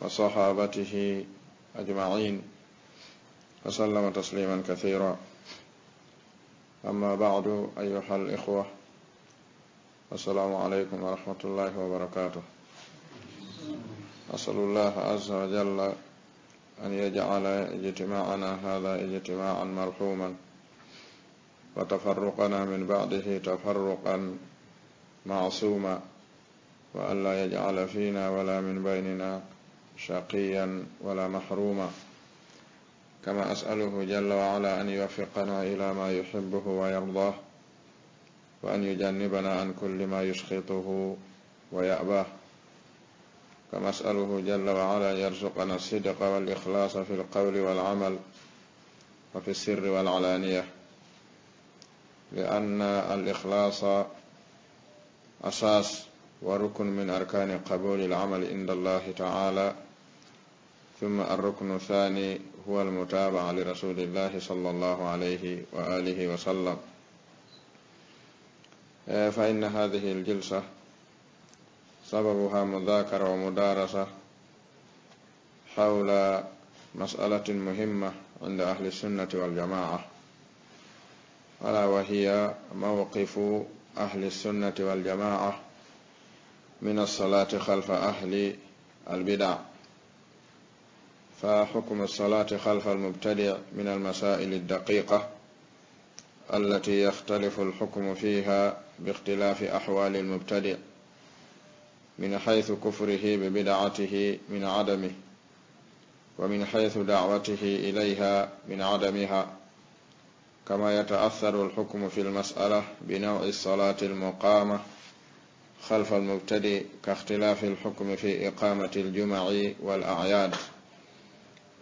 وصحابته أجمعين وسلم تسليما كثيرا. أما بعد أيها الإخوة السلام عليكم ورحمة الله وبركاته. أسأل الله عز وجل أن يجعل اجتماعنا هذا اجتماعا مرحوما وتفرقنا من بعده تفرقا معصوما وأن لا يجعل فينا ولا من بيننا شقيا ولا محروما. كما أسأله جل وعلا أن يوفقنا إلى ما يحبه ويرضاه وأن يجنبنا عن كل ما يسخطه ويأباه. كما أسأله جل وعلا يرزقنا الصدق والإخلاص في القول والعمل وفي السر والعلانية. لأن الإخلاص أساس وركن من أركان قبول العمل عند الله تعالى. ثم الركن الثاني هو المتابعة لرسول الله صلى الله عليه وآله وسلم. فإن هذه الجلسة سببها مذاكرة ومدارسة حول مسألة مهمة عند أهل السنة والجماعة ألا وهي موقف أهل السنة والجماعة من الصلاة خلف أهل البدع. فحكم الصلاة خلف المبتدع من المسائل الدقيقة التي يختلف الحكم فيها باختلاف أحوال المبتدع من حيث كفره ببدعته من عدمه ومن حيث دعوته إليها من عدمها كما يتأثر الحكم في المسألة بنوع الصلاة المقامة خلف المبتدئ كاختلاف الحكم في إقامة الجمع والأعياد.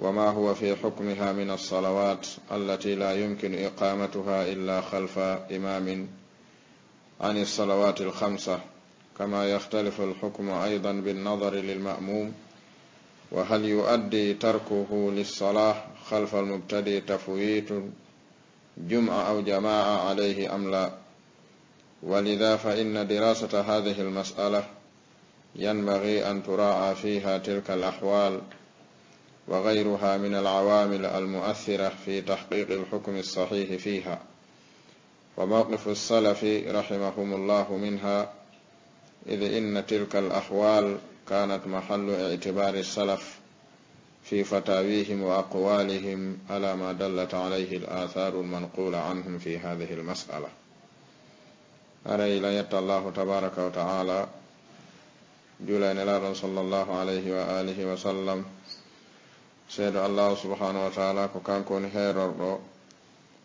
وما هو في حكمها من الصلوات التي لا يمكن إقامتها إلا خلف إمام عن الصلوات الخمسة كما يختلف الحكم أيضا بالنظر للمأموم وهل يؤدي تركه للصلاة خلف المبتدئ تفويت جمعة أو جماعة عليه أم لا؟ ولذا فإن دراسة هذه المسألة ينبغي أن تراعى فيها تلك الأحوال وغيرها من العوامل المؤثرة في تحقيق الحكم الصحيح فيها. وموقف السلف رحمهم الله منها إذ إن تلك الأحوال كانت محل اعتبار السلف في فتاويهم وأقوالهم على ما دلت عليه الآثار المنقولة عنهم في هذه المسألة. allahu tabaraka wa taala juulaynelaɗon sallllahu alayhi wa alihi wa sallam seedo allahu subhanahu wa taala ko kanko woni heerorɗo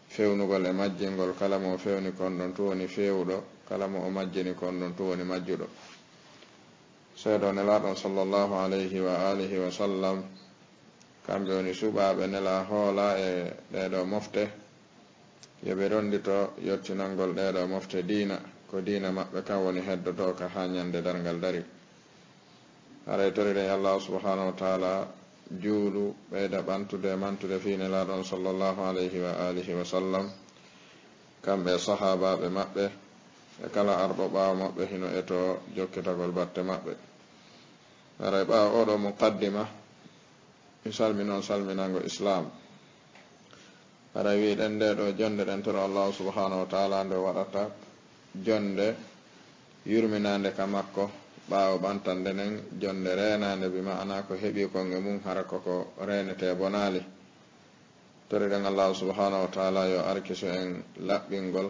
fewnugol e majjingol kala mo fewni kon ɗon tu woni fewɗo kala mo o majjini kon ɗon tu woni majjuɗo. Seeɗo nelaɗon sallllahu alayhi wa alihi wa sallam kamɓe woni suɓaɓe nela hoola e ɗeɗo mofte. Yoɓe rondito yettinangol ɗeɗo mofte diina ko diina maɓɓe kam woni heddoto ka ha ñande dargal dari. Haray toriɗen allahu subhanahu wa taala juulu ɓeyda ɓantude e mantude fiine laaɗon sallllahu alayhi wa alihi wa sallam. Kamɓe sahabaɓe maɓɓe e kala arɗo ɓaawo maɓɓe hino eto jokkitagol batte maɓɓe. Ara e ɓaawa oɗo muqaddima mi salmi noon salminango islam. Ara wiɗen nde ɗo jonde ɗen toro allahu subhanahu wa taala nde waɗata jonde yurminande ka makko. ɓaawo ɓantande nden jonde reenande bi ma'ana ko heɓi konge mum hara koko reenete bonaali. Toriɗen allahu subhanahu wa taala yo arkisu en laɓɓingol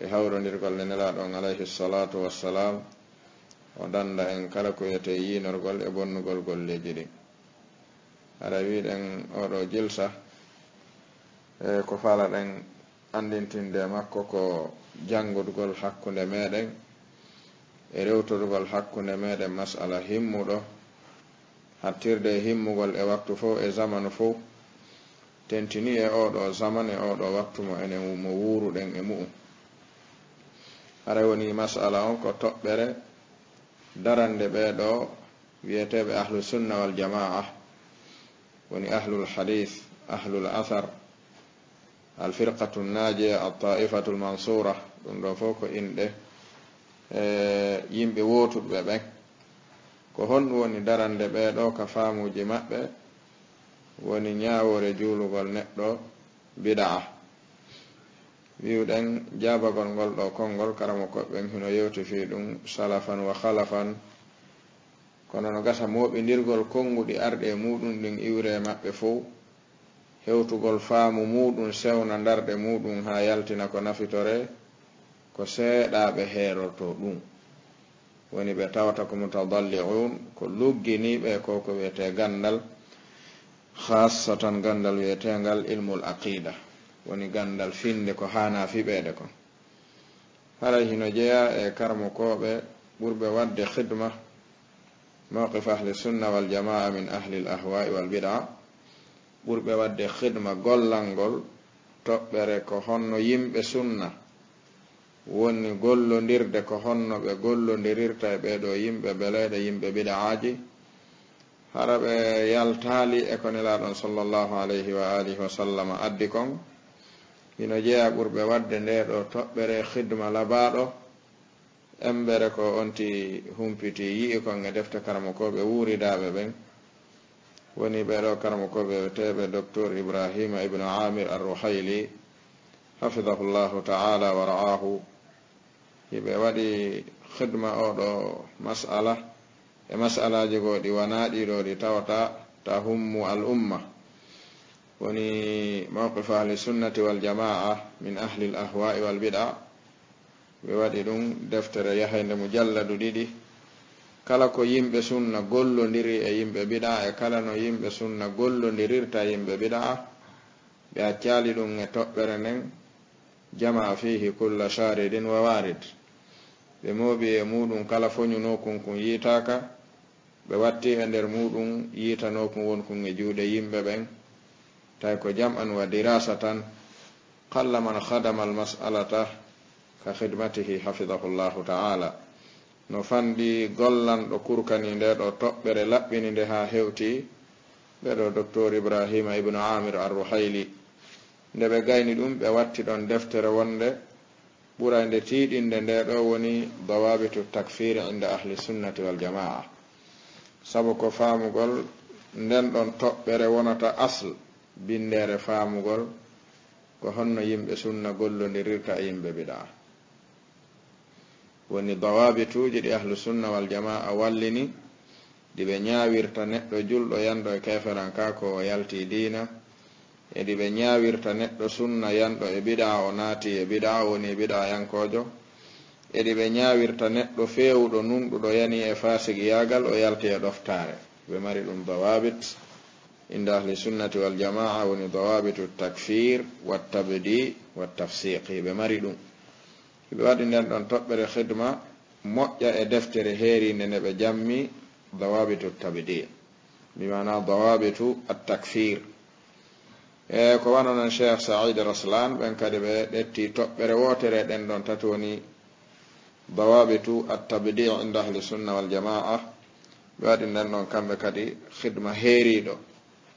e hawrodirgol ne nelaɗon alayhi salatu wassalam o danda en kala ko yete yinorgol e bonnugol golleji ɗi. Aɗa wiɗen oɗo jilsa e ko falaɗen andintinde makko ko jangudgol hakkunde meɗen e rewtodgol hakkunde meɗen masala himmuɗo hattirde e himmugol e waktu fo e zamanu fo tentini e oɗo zaman e oɗo waktu mo enen mo wuruɗen e mu'um. Hara woni masala on ko toɓɓere darande ɓeɗo wiyeteɓe ahlusunna wal jamaa. Woni ahlul hadith ahlul athar alfirqatu najia altaifatu lmansura ɗum ɗo fof ko inɗe E, yimɓe wotuɓe ɓen. Ko honɗum woni darande ɓeɗo ka faamuji maɓɓe woni ñawore juulugol neɗɗo bida'a. Wiwɗen jabagol ngol ɗo konngol karamo koɓɓen hino yewti fi ɗum salafan wa halafan kono no gasa moɓidirgol konnguɗi arɗe muɗum ɗin iwre maɓɓe fo hewtugol faamu muɗum sewna darɗe muɗum ha yaltina ko nafitore. Ko seeɗaɓe heeroto ɗum. Woni ɓe tawata ko mutadalliun ko lugginiɓe ko ko wiyete gandal khasatan gandal wiyetengal ilmul aqida woni gandal finde ko hana fiɓede kon. Haray hino jeeya e karmo koɓe ɓurɓe wadde khidma mawqif ahli sunna waljamaa min ahli l ahwai walbida ɓurɓe wadde khidma gollal toɓɓere ko honno yimɓe sunna woni gollodirde ko honno ɓe gollodirirta e ɓeɗo yimɓe beleɗe yimɓe bidaaji. Hara ɓe yaltaali e ko nelaɗon sallllahu alayhi wa alihi wa sallam addi kon. Hino jeeya ɓurɓe wadde nde ɗo toɓɓere khidma labaɗo embere ko onti humpiti yii kon e defte karmakoɓe wuuridaɓe ɓen. Woni ɓeɗo karmakoɓe teɓe docteur ibrahima ibnu amir arruhayli hafidahu llahu taala wa ra'ahu hiɓe waɗi khidma oɗo masala. E masalaji go ɗi wanaɗi ɗo ɗi tawata ta hummu al umma. Woni mawqif ahli sunnati waljamaa min ahli l ahwa'i walbida ɓe waɗi ɗum deftere yahayde mujalladu ɗiɗi. Kala ko yimɓe sunna gollodiri e yimɓe biɗa e kala no yimɓe sunna gollodirirta yimɓe biɗa ɓe accali ɗum e toɓɓere nden. Jama fihi kulla sharidin wa warid. ɓe mawɓe e muɗum kala foñunokun kun yitaka ɓe watti e nder muɗum yitanokun wonkun e juuɗe yimɓe ɓen. Tawi ko jam an wa dirasa tan qalla man khadama almasalata ka khidmatihi hafidahullahu taala. No fanɗi gollanɗo kurkani nde ɗo toɓɓere laɓɓini nde ha hewti ɓeɗo docteur ibrahima ibnu amir arruhayli. Nde ɓe gayni ɗum ɓe watti ɗon deftere wonde ɓurande tiiɗinde nde ɗo woni dawabitu takfiri inde ahli sunnati waljamaa sabu ko faamugol nden ɗon toɓɓere wonata asl bindere faamugol ko honno yimɓe sunna gollodirirta e yimɓe biɗa. Woni dawabituji ɗi ahlu sunna wal jamaa wallini ɗi ɓe ñaawirta neɗɗo julɗo yanɗo e keferanka ko o yalti diina e ɗiɓe ñawirta neɗɗo sunna yanɗo e biɗa o naati e biɗa woni biɗa yankojo eɗi ɓe ñawirta neɗɗo fewuɗo nunɗuɗo yani e fasigi yagal o yalti e ɗoftare. Ɓe mari ɗum dawabit inda ahli sunnati waljamaa woni dawabitu takfir wattabdi wattafsiqi ɓe mari ɗum. Ɓe waɗi nden ɗon toɓɓere hidma moƴƴa e deftere heerinde nde ɓe jammi dawabitu tabdi. Bimana dawabitu attakfir e ko wano noon cheikh saïd raslan ɓen kadi ɓe ɗetti toɓɓere wotere ɗen ɗon tati woni dawabitu attabdi inda ahli sunna waljamaa ɓe waɗi nden ɗon kamɓe kadi hidma heeriɗo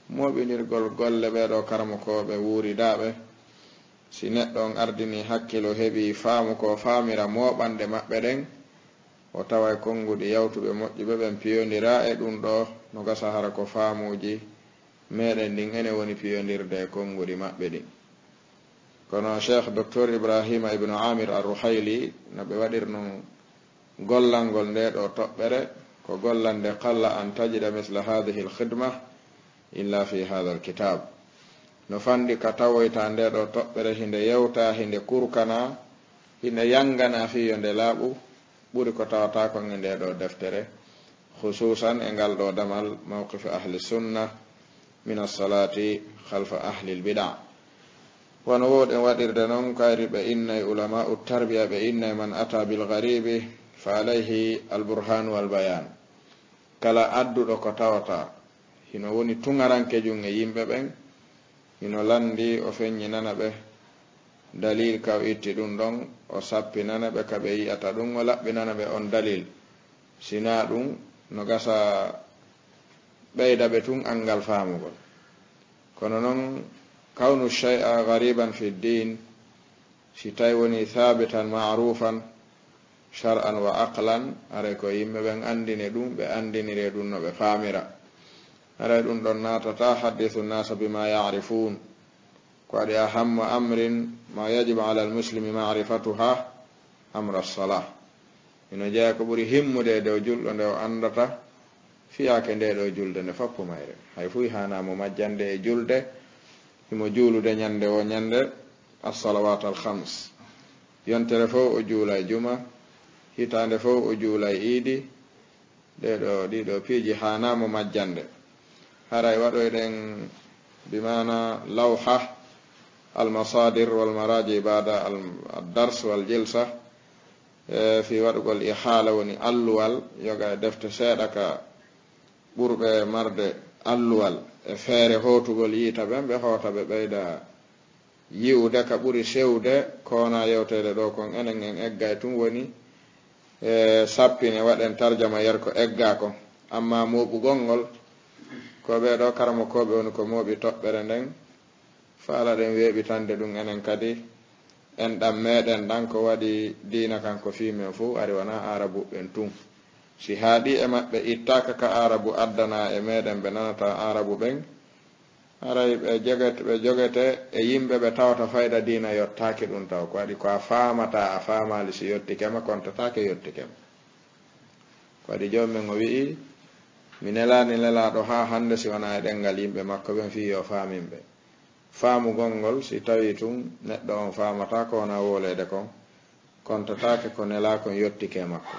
moɓinirgol golle ɓeɗo karmakoɓe wuuridaɓe si neɗɗo on ardini hakkilo heɓi faamu ko faamira moɓanɗe maɓɓe ɗen o tawa e konnguɗi yawtuɓe moƴƴuɓe ɓen piyondira e ɗum ɗo no gasa hara ko faamuji meɗen ndin ene woni piyodirde e konnguɗi maɓɓe ɗin kono cheikh docteur ibrahima ibnu amir arruhayli no ɓe waɗirno gollalngol nde ɗo toɓɓere ko gollande qalla an tajida misla hadihi lkhidma illa fi hada lkitab no fanɗi ka tawoyta nde ɗo toɓɓere hinde yewta hinde kurkana hinde yangana fiyo nde laaɓu ɓuri ko tawata kon e nde ɗo deftere hususan e ngal ɗo damal mawqife ahli sunna min assalati halfa ahli lbida wono woɗen waɗirde noon kayri ɓe innay ulamau tarbiya ɓe innay man ata bilgaribi fa alayhi alburhanu walbayan. Kala adduɗo ko tawata hino woni tugarankejuge yimɓe ɓen hino landi o feññinana ɓe dalil ka o itti ɗum ɗon o sappinana ɓe ka ɓe yiyata ɗum o laɓɓinana ɓe on dalil. Sina ɗum no gasa بيد بتون أنجل فاموغل كونون كون الشيء غريبا في الدين في تايوني ثابتا معروفا شرعا وعقلا. أريكو يمي بان أندين دون بأندين ريدون بفاميرا أريدون دون تتحدث الناس بما يعرفون. قد أهم أمر ما يجب على المسلم معرفتها أمر الصلاة. إنه جاء كبري همو دي دو جل دو أندتا. fiyake nde ɗo julde nde foppo mayre hay fuy hanamo majjande e julde imo juulude ñande o ñande assalawat alhams yontere fof o juula e juma hitande fof o juula e iidi ɗeɗo ɗiɗo piiji hanamo majjande. Haray waɗoyɗen bimana lawha almasadir walmaraji bada addars wal jilsa e fi waɗugol ihala woni alluwal yoga e defte seeɗa ka ɓurɓe marde alluwal e feere hootugol yiita ɓen ɓe hoota ɓe ɓeyda yi'ude ka ɓuri sewde kona yewtede ɗo kon enen en egga e tum woni e sappine waɗen tarjama yer ko egga ko amma moɓugol ngol ko ɓeɗo karamakoɓe woni ko moɓi toɓɓere nden faala ɗen weɓitande ɗum enen kadi en ɗam meɗen ɗan ko waɗi dina kanko fimen fo ari wona arabuɓen tun. si haaɗi e maɓɓe ittaka ka arabu addana e meɗen ɓe nanata arabu ɓen aray ɓe jogete ɓe jogete e yimɓe ɓe tawata fayda dina yottaki ɗum taw. Ko waɗi ko a famata a famali si yottikema kontatake yottikema. Ko waɗi jomumen o wi'i mi nelani lelaɗo ha hande si wona e ɗengal yimɓe makko ɓen fi yo faminɓe faamu gonngol si tawi tun neɗɗo on famata ko wona wolede kon kontatake ko nelakon yottike makko.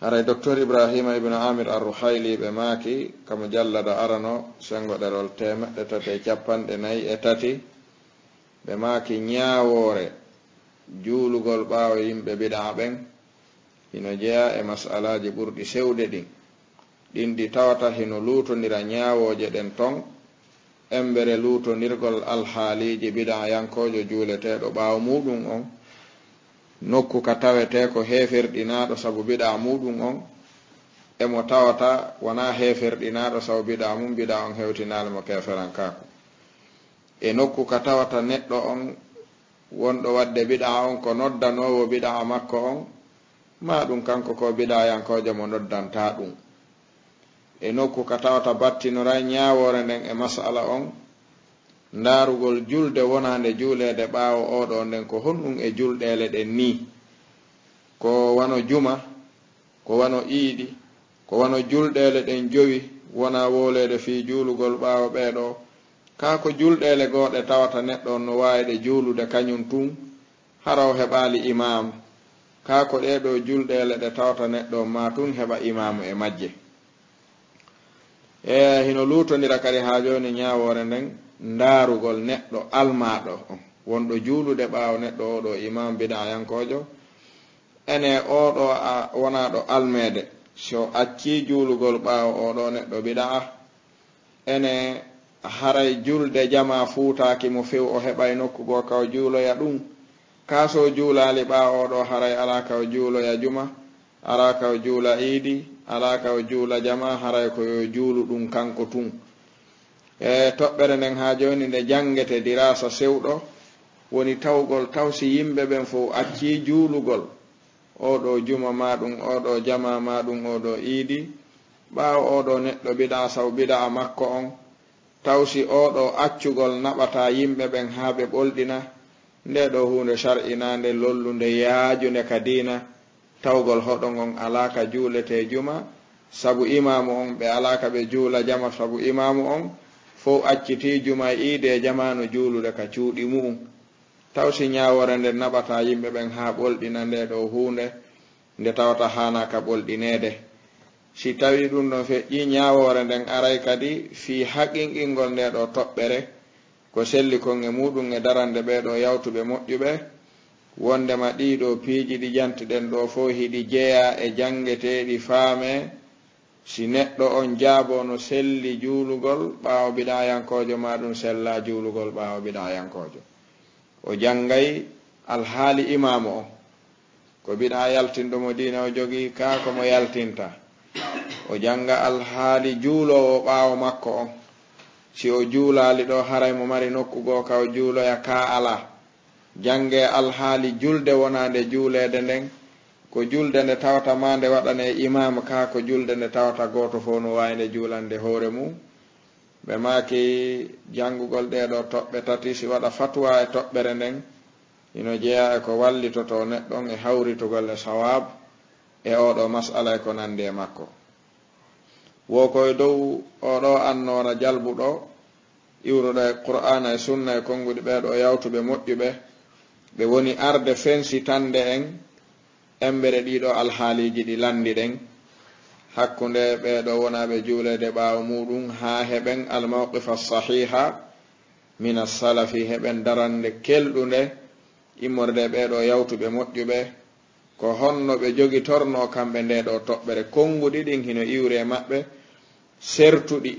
haray docteur ibrahima ibnu amir arruhayli ɓe maaki kamo jallada arano sengo ɗerol temeɗɗe tati e capanɗe nayi e tati. Ɓe maaki ñaawoore juulugol ɓaawo yimɓe biɗa ɓen. Hino jeya e masalaji ɓurɗi sewde ɗin ɗin ɗi tawata hino luutondira ñaawooje ɗen ton. Embere luutondirgol alhaaliji biɗa yankojo juuleteɗo ɓaawo muɗum on. nokku ka tawete ko heferɗinaɗo sabu biɗa muɗum on emo tawata wona heferɗinaɗo sabu biɗa mum biɗa on hewtinalemo keferankako e nokku ka tawata neɗɗo on wonɗo wadde biɗa on ko noddanowo biɗa makko on ma ɗum kanko ko biɗayankojo mo noddanta ɗum. E nokku ka tawata battinoray ñawore nden e masala on ndaarugol julde wonande juuleede ɓaawo oɗo nden ko honɗum e julɗeele ɗen ni ko wano juma ko wano iidi ko wano julɗeele ɗen jowi wona woleede fii juulugol ɓaawo ɓeeɗo kaa ko julɗeele gooɗe tawata neɗɗo no waawi ɗe juulude kañum tun haraw heɓaali imamu kaa ko ɗeeɗo julɗeele ɗe tawata neɗɗo on ma tun heɓa imamu e majje. E hino luutondira kadi haa jooni ñaawoore nden ndaarugol neɗɗo almaaɗo. Wonɗo juulude ɓaawo neɗɗo oɗo imam bidayankojo. Ene oɗo a wonaɗo almeede. So accii juulugol ɓaawo oɗo neɗɗo bidaa. Ene haray julde jama fuutaaki mo few o heɓay nokkugo kaw juuloya ɗum. Kaaso juulaali ɓaawo oɗo haray alaa kaw juuloya juma alaa kaw juula iidi alaa kaw juula jama haray koyo juulu ɗum kanko tun e toɓɓere nden ha joni nde jangete dirasa sewɗo woni tawgol tawsi yimɓe ɓen fo acci juulugol. Oɗo juma maɗum oɗo jama maɗum oɗo iidi. Ɓawa oɗo neɗɗo biɗa saw biɗa makko on. Tawsi oɗo accugol naɓata yimɓe ɓen ha ɓe ɓolɗina. Nde ɗo hunde shar'inande lollunde yaajunde ka dina tawgol hoɗo gon alaka juulete juma. Sabu imamu on ɓe alaka ɓe juula jama sabu imamu on. fo acciti juma iide e jamanu juulude ka cuuɗi mu'um taw si ñawore nde naɓata yimɓe ɓen ha ɓolɗina nde ɗo hunde nde tawata hana ka ɓolɗinede si tawi ɗum ɗon feƴƴi ñawore nden aray kadi fi haqinqingol nde ɗo toɓɓere ko selli kon e muɗum e darande ɓeɗo yawtuɓe moƴƴuɓe wondema ɗiɗo piiji ɗi jantiɗen ɗo fo hiɗi jeeya e jangeteɗi faame si neɗɗo on jaabo no selli juulugol ɓaawo biɗayankojo ma ɗum sella juulugol ɓaawo biɗayankojo o janngay alhaali imamu o. Ko biɗa yaltinɗomo diina o jogii kaa komo yaltinta. O jannga alhaali juulowo ɓaawo makko on si o juulaali ɗo haray mo mari nokkugoo ka o juuloya kaa ala jannge alhaali julde wonaande juuleede nden ko julde nde tawata ma nde waɗane imam ka ko julde nde tawata goto fo no wawi nde julande hoore mum. Ɓe maki jangugol ɗeɗo toɓɓe tati si waɗa fatwa e toɓɓere nden ino jeeya e ko wallitoto neɗɗon e hawritugol e sawab e oɗo masala e ko nandi e makko. Wo koye dow oɗo annora jalbuɗo iwruɗo e qur'ana e sunna e konnguɗi ɓeɗo yawtuɓe moƴƴuɓe ɓe woni arde fensitande en embere ɗiɗo alhaaliji ɗi landi ɗen. Hakkunde ɓeɗo wonaɓe juulede ɓaawo muɗum haa heɓen almawqifa sahiha min assalafi heɓen darande kelɗunde. Immorde ɓeɗo yawtuɓe moƴƴuɓe. Ko honno ɓe jogi torno kamɓe nde ɗo toɓɓere. Konnguɗi ɗin hino iwre maɓɓe sertuɗi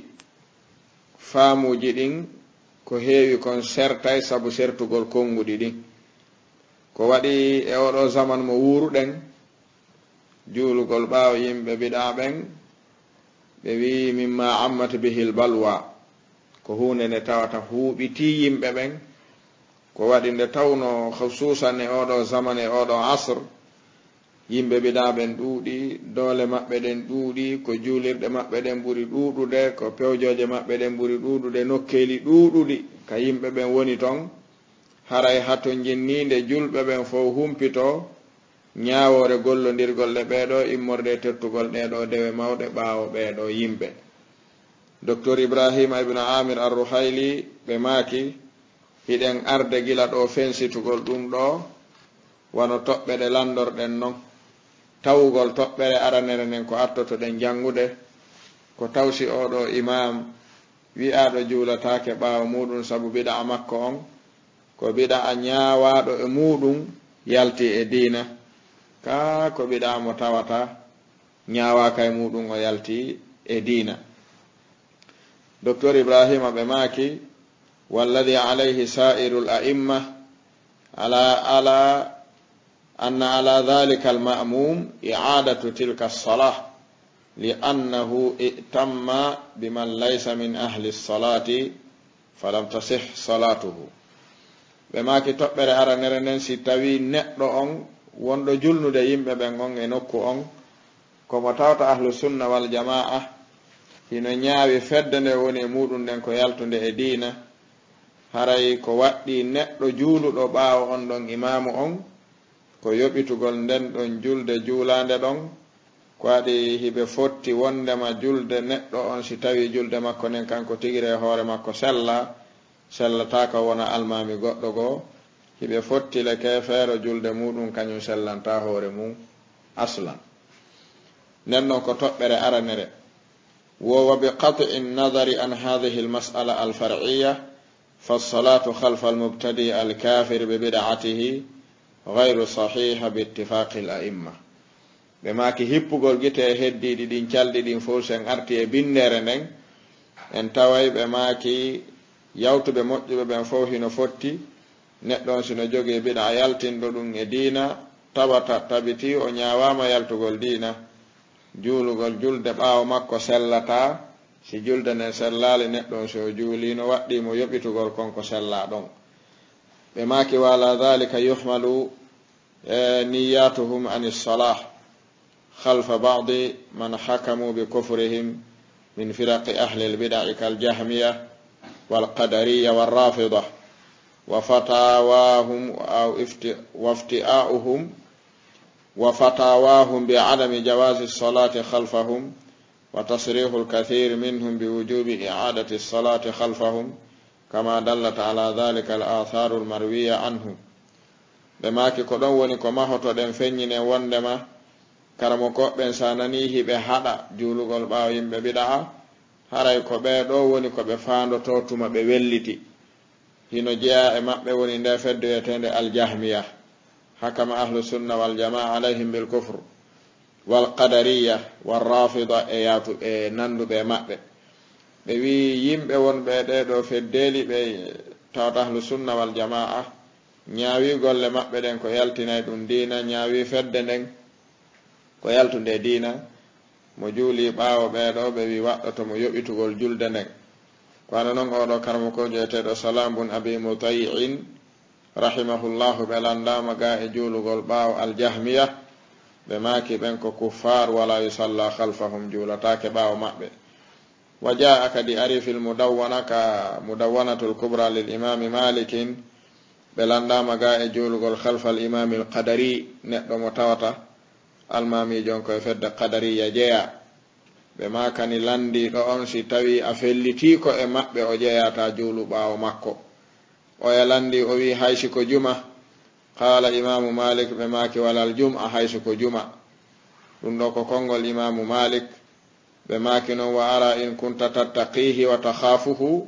faamuji ɗin ko heewi kon sertay sabu sertugol konnguɗi ɗin ko waɗi e oɗo zaman mo wuuruɗen juulugol ɓaawo yimɓe biɗa ɓen ɓe wi mimma ammata bihil balwa ko hunde nde tawata huuɓiti yimɓe ɓen ko waɗi nde tawno hususan e oɗo zaman e oɗo asr yimɓe biɗaɓen ɗuuɗi doole maɓɓe ɗen ɗuuɗi ko juulirɗe maɓɓe ɗen ɓuri ɗuuɗude ko pewjoje maɓɓe ɗen ɓuri ɗuuɗude nokkeli ɗuuɗuɗi ka yimɓe ɓen woni toon haray hato jinninde julɓe ɓen fof humpito ñaawore gollondirgol ɗe ɓeeɗo immorde tettugol ɗeɗo dewe mawɗe ɓaawo ɓeeɗo yimɓe. Docteur ibrahima ibnu amir arruhayli ɓe maaki hiɗen arde gila ɗo fensitugol ɗum ɗo wano toɓɓe ɗe landorɗen noon tawugol toɓɓere aranere nden ko attotoɗen janngude ko tawsi oɗo imam wi'aɗo juulatake ɓaawo muɗum sabu biɗa makko on. ko bida a ñawaɗo e muɗum yalti e dina ka ko bida mo tawata ñawaka e muɗum o yalti e dina docteur ibrahima ɓe maki walladi alayhi sa'iru l a'imma ala ala anna ala أن على ذلك المأموم إعادة تلك الصلاة لأنه ائتم بمن ليس من أهل الصلاة فلم تصح صلاته ɓe maaki toɓɓere aranere nden si tawi neɗɗo on wonɗo julnude yimɓe ɓen on e nokku on komo tawta ahlusunna wal jama'a hino ñaawi fedde nde woni e muɗum nden ko yaltude e diina haray ko waɗɗi neɗɗo juuluɗo ɓaawo on ɗon imamu on ko yoɓitugol nden ɗon julde juulande ɗon ko waɗi hiɓe fotti wondema julde neɗɗo on si tawi julde makko nden kanko tigire e hoore makko sella sellataka wona almami goɗɗo goo hiɓe fottila kefeero julde muɗum kañum sellanta hoore mum aslan nden noon ko toɓɓere aranere wowa bi qati nadari an hadihi almas'ala alfar'iya alkafir خلف المبتدئ الكافر sahiha غير صحيحة باتفاق الأئمة بما كي هبقول جيتا هدي دي دين شال دي arti e bindere بندر en taway ɓe maaki yawtuɓe moƴƴuɓe ɓen fof hino fotti neɗɗon sino jogii biɗa yaltinɗo ɗum e diina tawata tabiti o ñawama yaltugol diina juulugol julde ɓaawo makko sellata si julde nden sellali neɗɗon so juulino waɗɗimo yoɓitugol konko sella ɗon ɓe maki wala dhalika yuhmalu e niyatuhum an lsalah halfa badi man hakamu bi kufrihim min firaqi ahli lbida'i kaljahmiya والقدرية والرافضة وفتاواهم أو وافتئاؤهم وفتاواهم بعدم جواز الصلاة خلفهم وتصريح الكثير منهم بوجوب إعادة الصلاة خلفهم كما دلت على ذلك الآثار المروية عنهم ɓemaki ko ɗon woni ko mahotoɗen feññine wondema karamo koɓɓen sa nanihi ɓe haɗa biɗaa haray ko ɓeeɗo woni ko ɓe faandoto tuma ɓe welliti. Hino jeeya e maɓɓe woni nde fedde aljahmiya. Hakama ahlusunna waljamaa alayhim bil kufre walqadariya walrafida e yaatu e nanduɓe maɓɓe. Ɓe wi yimɓe wonɓe ɗeɗo feddeli ɓe tawata ahlusunna waljamaa ñaawi golle maɓɓe ɗen ko yaltinay ɗum diina ñaawi fedde nden ko yaltunde diina. mo juuli ɓaawo ɓeeɗo ɓe wi waɗɗoto mo yoɓitugol julde nden wana noon oɗo karmo ko jeeteɗo salambun abi mutayi'in rahimahullahu ɓe landama ga e juulugol ɓaawo aljahmiya. Ɓe maaki ɓen ko kuffar wala yusalla halfahum juulatake ɓaawo maɓɓe. Wa jaa kadi ari fil mudawwana ka mudawwanatul kubra lil imami malikin ɓe landama ga e juulugol halfa al imami al qadari neɗɗo mo tawata. almamijon koye fedde kadariya jeeya ɓe makani landi ɗo on si tawi a fellitiko e maɓɓe o jeeyata juulu ɓaawo makko. Oya landi o wi haysi ko juma. Qala imamu malik ɓe maki walal jum'a haysi ko juma. Ɗum ɗo ko konngol imamu malik. Ɓe maki noon wa ara in kunta tattaqihi wa takhafuhu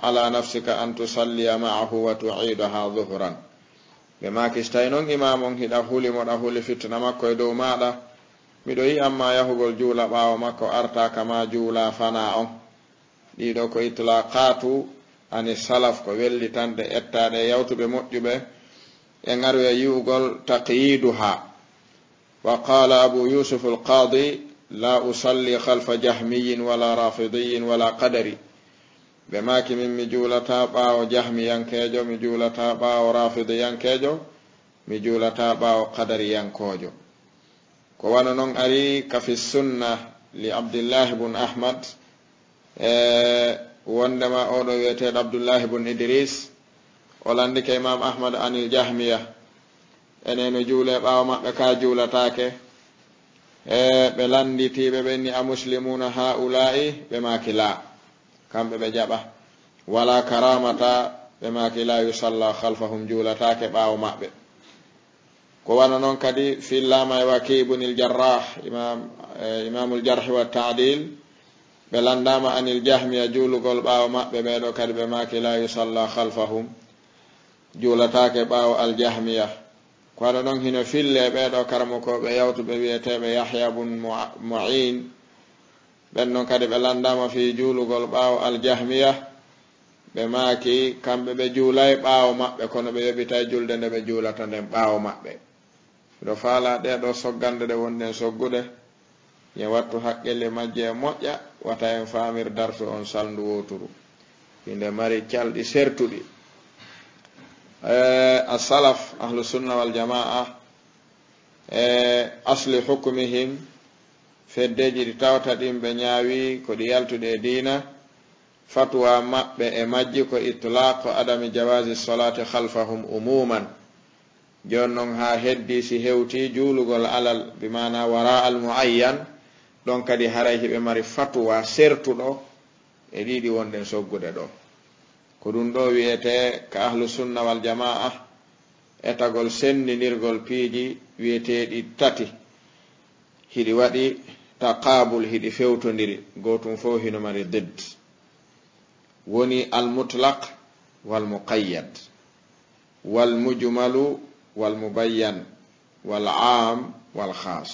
ala nafsika an tusalliya maahu wa tu'idaha duhran ɓe maki so tawi noon imam on hiɗa huli moɗa huli fitna makko e dow maɗa. Miɗo yi amma yahugol juula ɓawo makko arta kama juula fana on. Ɗiɗo ko itlaqatu ani salaf ko wellitanɗe ettaɗe yawtuɓe moƴƴuɓe. E garwe yiwugol taqyiduha wa qala abu yusuf alqadi la usalli halfa jahmiyin wala rafidiyin wala qadari. Ɓe maki min mi juulata ɓaawo jahmiyankeejo mi juulata ɓaawo rafidiyankeejo mi juulata ɓaawo qadariyankojo ko wana noon ari kafi sunna li abdillahi bun ahmad e wondema oɗo wiyeteɗo abdoullahi bun idris o landike imam ahmad anil jahmiya eneno juule ɓaawo maɓɓe ka juulatake e ɓe landitiɓe ɓenni a muslimuna haulai ɓe maki la kamɓe ɓe jaɓa wala karamata ɓe maki la yusalla halfahum juulatake ɓaawo maɓɓe ko wana noon kadi fillama e waki ibnil jarrah imam e, imamul jarhi wa tadil ɓe landama anil jahmiya juulugol ɓaawo maɓɓe ɓeɗo kadi ɓe maki la yusalla halfahum juulatake ɓaawo aljahmiya kono noon hino fille ɓeɗo karamokoɓe yawtuɓe wiyeteɓe yahya bun moin ɓen noon kadi ɓe landama fi juulugol ɓaawo aljahmiya ɓe maaki kamɓe ɓe juulay ɓaawo maɓɓe kono ɓe yoɓita julde nde ɓe juulata nden ɓaawo maɓɓe. Ɗo faala ɗeɗo soggande ɗe wonni hen soggude. Ye wattu haqqille majje e moƴƴa wata en famir darto on salndu woturu inde mari calɗi sertuɗi. E, assalaf ahlusunna waljamaa e asli hukmihim feddeji ɗi tawta ɗin ɓe ñaawi ko ɗi yaltuɗe e diina fatwa maɓɓe e majji ko itlaqu adami jawasi solati halfahum umuman joni noon ha heddi si hewti juulugol alal bimana wara al muayyan ɗon kadi haray hiɓe mari fatwa sertuɗo e ɗiɗi wonɗen soggude ɗo. Ko ɗum ɗo wiyete ka ahlusunna wal jama'a etagol sendinirgol piiji wiyeteɗi tati. Hiɗi waɗi taqabul hiɗi fewtodiri gotum fo hino mari did woni almutlaq walmuqayyad walmujmalu walmubayyan wal'am walkhas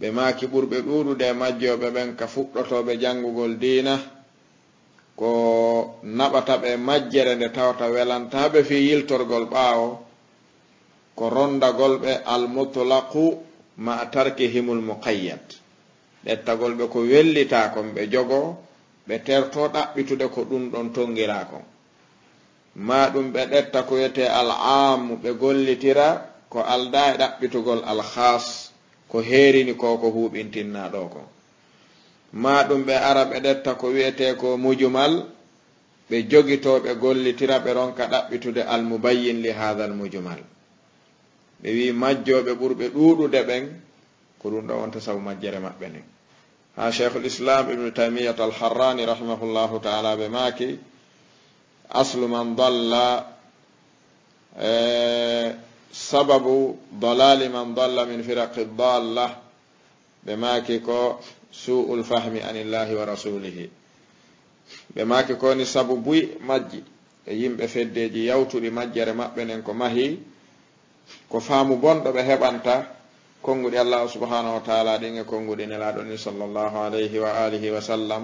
ɓe maki ɓurɓe ɗuɗude majjoɓe ɓen ka fuɗɗotoɓe jangugol diina ko naɓata ɓe majjere nde tawata welantaɓe fi yiltorgol ɓaawo ko rondagol ɓe almutlaqu ma tarkihimul muqayyad. ɗettagol ɓe ko wellita kon ɓe jogo ɓe terto ɗaɓɓitude ko ɗum ɗon tongira kon ma ɗum ɓe ɗetta ko wiyete al amu ɓe gollitira ko alda e ɗaɓɓitugol al khas ko heerini ko ko huɓintinnaɗo ko. Ma ɗum ɓe ara ɓe ɗetta ko wiyete ko mujumal ɓe jogito ɓe gollitira ɓe ronka ɗaɓɓitude almubayyin li hatha almujumal ɓe wi majjoɓe ɓurɓe ɗuɗude ɓen ko ɗum ɗo wonta sabu majjere maɓɓe nden شيخ الإسلام ابن تيمية الحراني رحمه الله تعالى بماكي أصل من ضل سبب ضلال من ضل من فرق الضالة بماكيكو سوء الفهم عن الله ورسوله بماكيكو نسببوي مجي yimɓe feddeji yawtuɗi majjere maɓɓe nen ko mahi ko faamu bonɗo ɓe heɓanta konnguɗi allah subhanahu wa taala ɗin e konnguɗi nelaɗo ni sallllahu alayhi wa alihi wa sallam.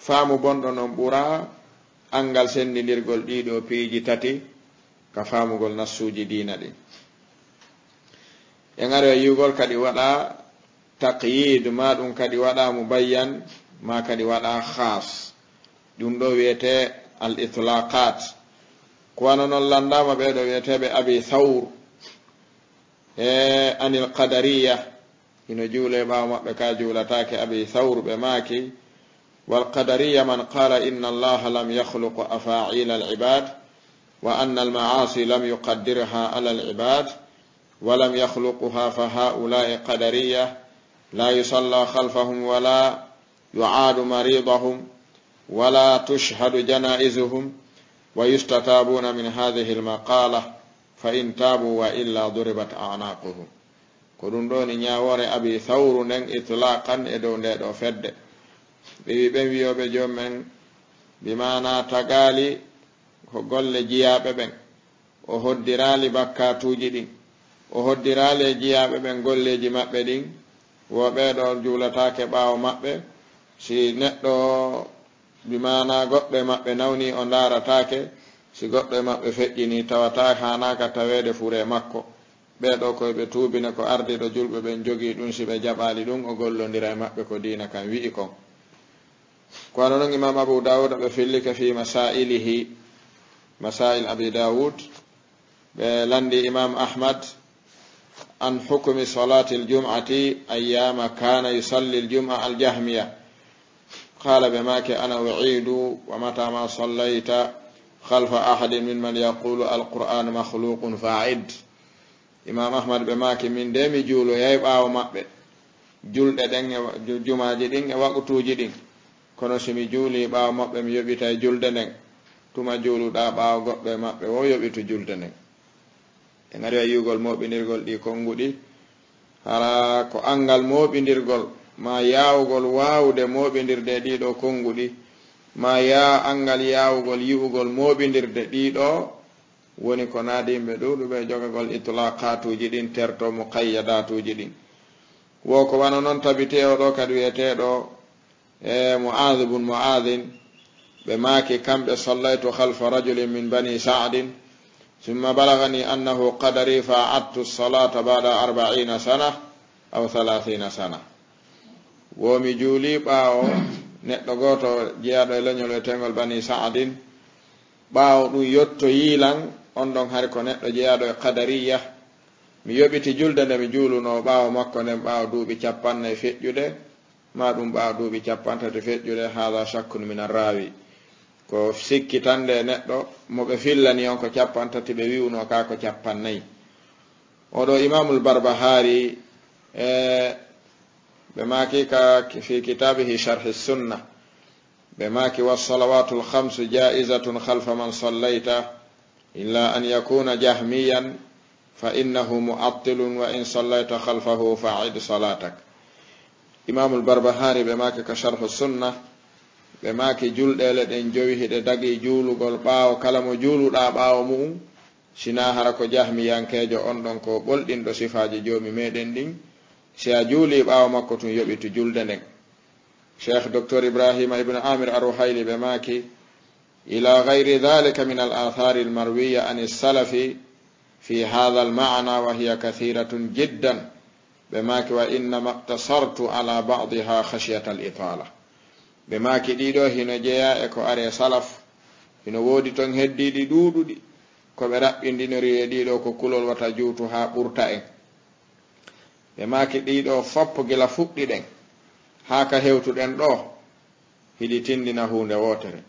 Faamu bonɗo noon ɓura angal sendidirgol ɗiɗo piiji tati ka faamugol nassuji diina ɗi. E garo e yugol kadi waɗa taqyid ma ɗum kadi waɗa mubayyan ma kadi waɗa khas ɗum ɗo wiyete al itlaqat ko wana noon landama ɓeɗo wiyeteɓe abi thawr. أن القدرية إن جولة ما مبكى جولة تاكي أبي ثور بماكي والقدرية من قال إن الله لم يخلق أفاعيل العباد وأن المعاصي لم يقدرها على العباد ولم يخلقها فهؤلاء قدرية لا يصلى خلفهم ولا يعاد مريضهم ولا تشهد جنائزهم ويستتابون من هذه المقاله fa in tabu wa illa duribat anaquhum. Ko ɗum ɗo ni ñawore abi thawru nden itlaqan e dow nde ɗo fedde. Ɓe wi ɓen wiyoɓe jomumen bimana tagali ko golle jiyaɓe ɓen. O hoddirali bakkatuji ɗin. O hoddirali e jiyaɓe ɓen golleji maɓɓe ɗin. Wo ɓeɗo juulatake ɓawo maɓɓe. Si neɗɗo bimana goɗɗo e maɓɓe nawni o daratake si goɗɗo e maɓɓe feƴƴini tawata hanaka tawede fure makko ɓeɗo koyeɓe tuubine ko ardiɗo julɓe ɓen jogii ɗum si ɓe jaɓali ɗum o gollodira e maɓɓe ko dina kam wi'i kon kono noon imam abou daoud ɓe fillike fi masailihi masail abi daoud ɓe landi imam ahmad an hukmi salati ljumati ayama kana yusalli ljuma aljahmiya qala ɓe make ana uidu wa mata ma sallayta halfa خلف min man yaqulu alqur'an makhluqun fa'id imam ahmad ɓe maaki min de mi juulo yahi ɓaawo maɓɓe julɗe ɗen e jumaji ɗin e waɓutuji ɗin kono somi juuli ɓawo maɓɓe mi yoɓita e julde nden tuma juuluɗa ɓawo goɗɗo e maɓɓe wo yoɓitu julde nden e gari a yugol moɓinirgol ɗi konnguɗi hara ko angal moɓinirgol ma yawugol wawde moɓinirde ɗiɗo konnguɗi ma ya angal yawugol yi'ugol moɓidirde ɗiɗo woni ko naadi yimɓe ɗuɗuɓe jogagol itlaqatuji ɗin terto muqayyadatuji ɗin. Wo ko wana noon tabite oɗo kadi wiyeteɗo e moadi bun moadin ɓe maaki kamɓe sallaytu halfa rajulin min bani sadin summa balagani annahu qadari fa attu salata bada arbaina sana aw halathina sana. Womi juuli ɓaawo neɗɗo gooto jeyaɗo e leñol e tengol bani saadin. Ɓaawo ɗum yotto yiilan on ɗon hari ko neɗɗo jeyaɗo e kadariya mi yoɓiti julde nde mi juuluno ɓaawo makko nden ɓaawo duuɓi capanna e feƴƴude ma ɗum ɓaawo duuɓi capantati feƴƴude haala chakkun min arrawi ko sikkitande neɗɗo mo ɓe fillani on ko capantati ɓe wiwno ka ko capannayyi oɗo imamul barbahari e بما في كتابه شرح السنة. بما والصلوات الخمس جائزة خلف من صليت. إلا أن يكون جهميا فإنه معطل وإن صليت خلفه فأعد صلاتك. إمام البربهاري بما كشرح السنة بما كي جلدele ɗen jowi hiɗe dagi juulugol ɓaawo kala mo juuluɗa ɓaawo mu'um sina hara ko jahmiyankeejo on ɗon ko ɓolɗinɗo sifaaji joomi meɗen ɗin si a juuli ɓaawo makko tun yoɓitu julde nden cheikh docteur ibrahima ibne amir arouhayli ɓe maaki ila gayri dhalika min al athari almarwiya an salafi fi hadha almana wa hiya kathiratun jiddan ɓe maaki wa innama iktasartu ala badiha khashyata al itala ɓe maaki ɗiɗo hino jeeya e ko are salaf hino woodi ton heddiɗi ɗuuɗuɗi ko ɓe raɓɓindinori e ɗiɗo ko kulol wata juutu haa ɓurta en ɓe maaki ɗiɗo foppo gila fuɗɗi ɗen haa ka hewtuɗen ɗo hiɗi tindina huunde wootere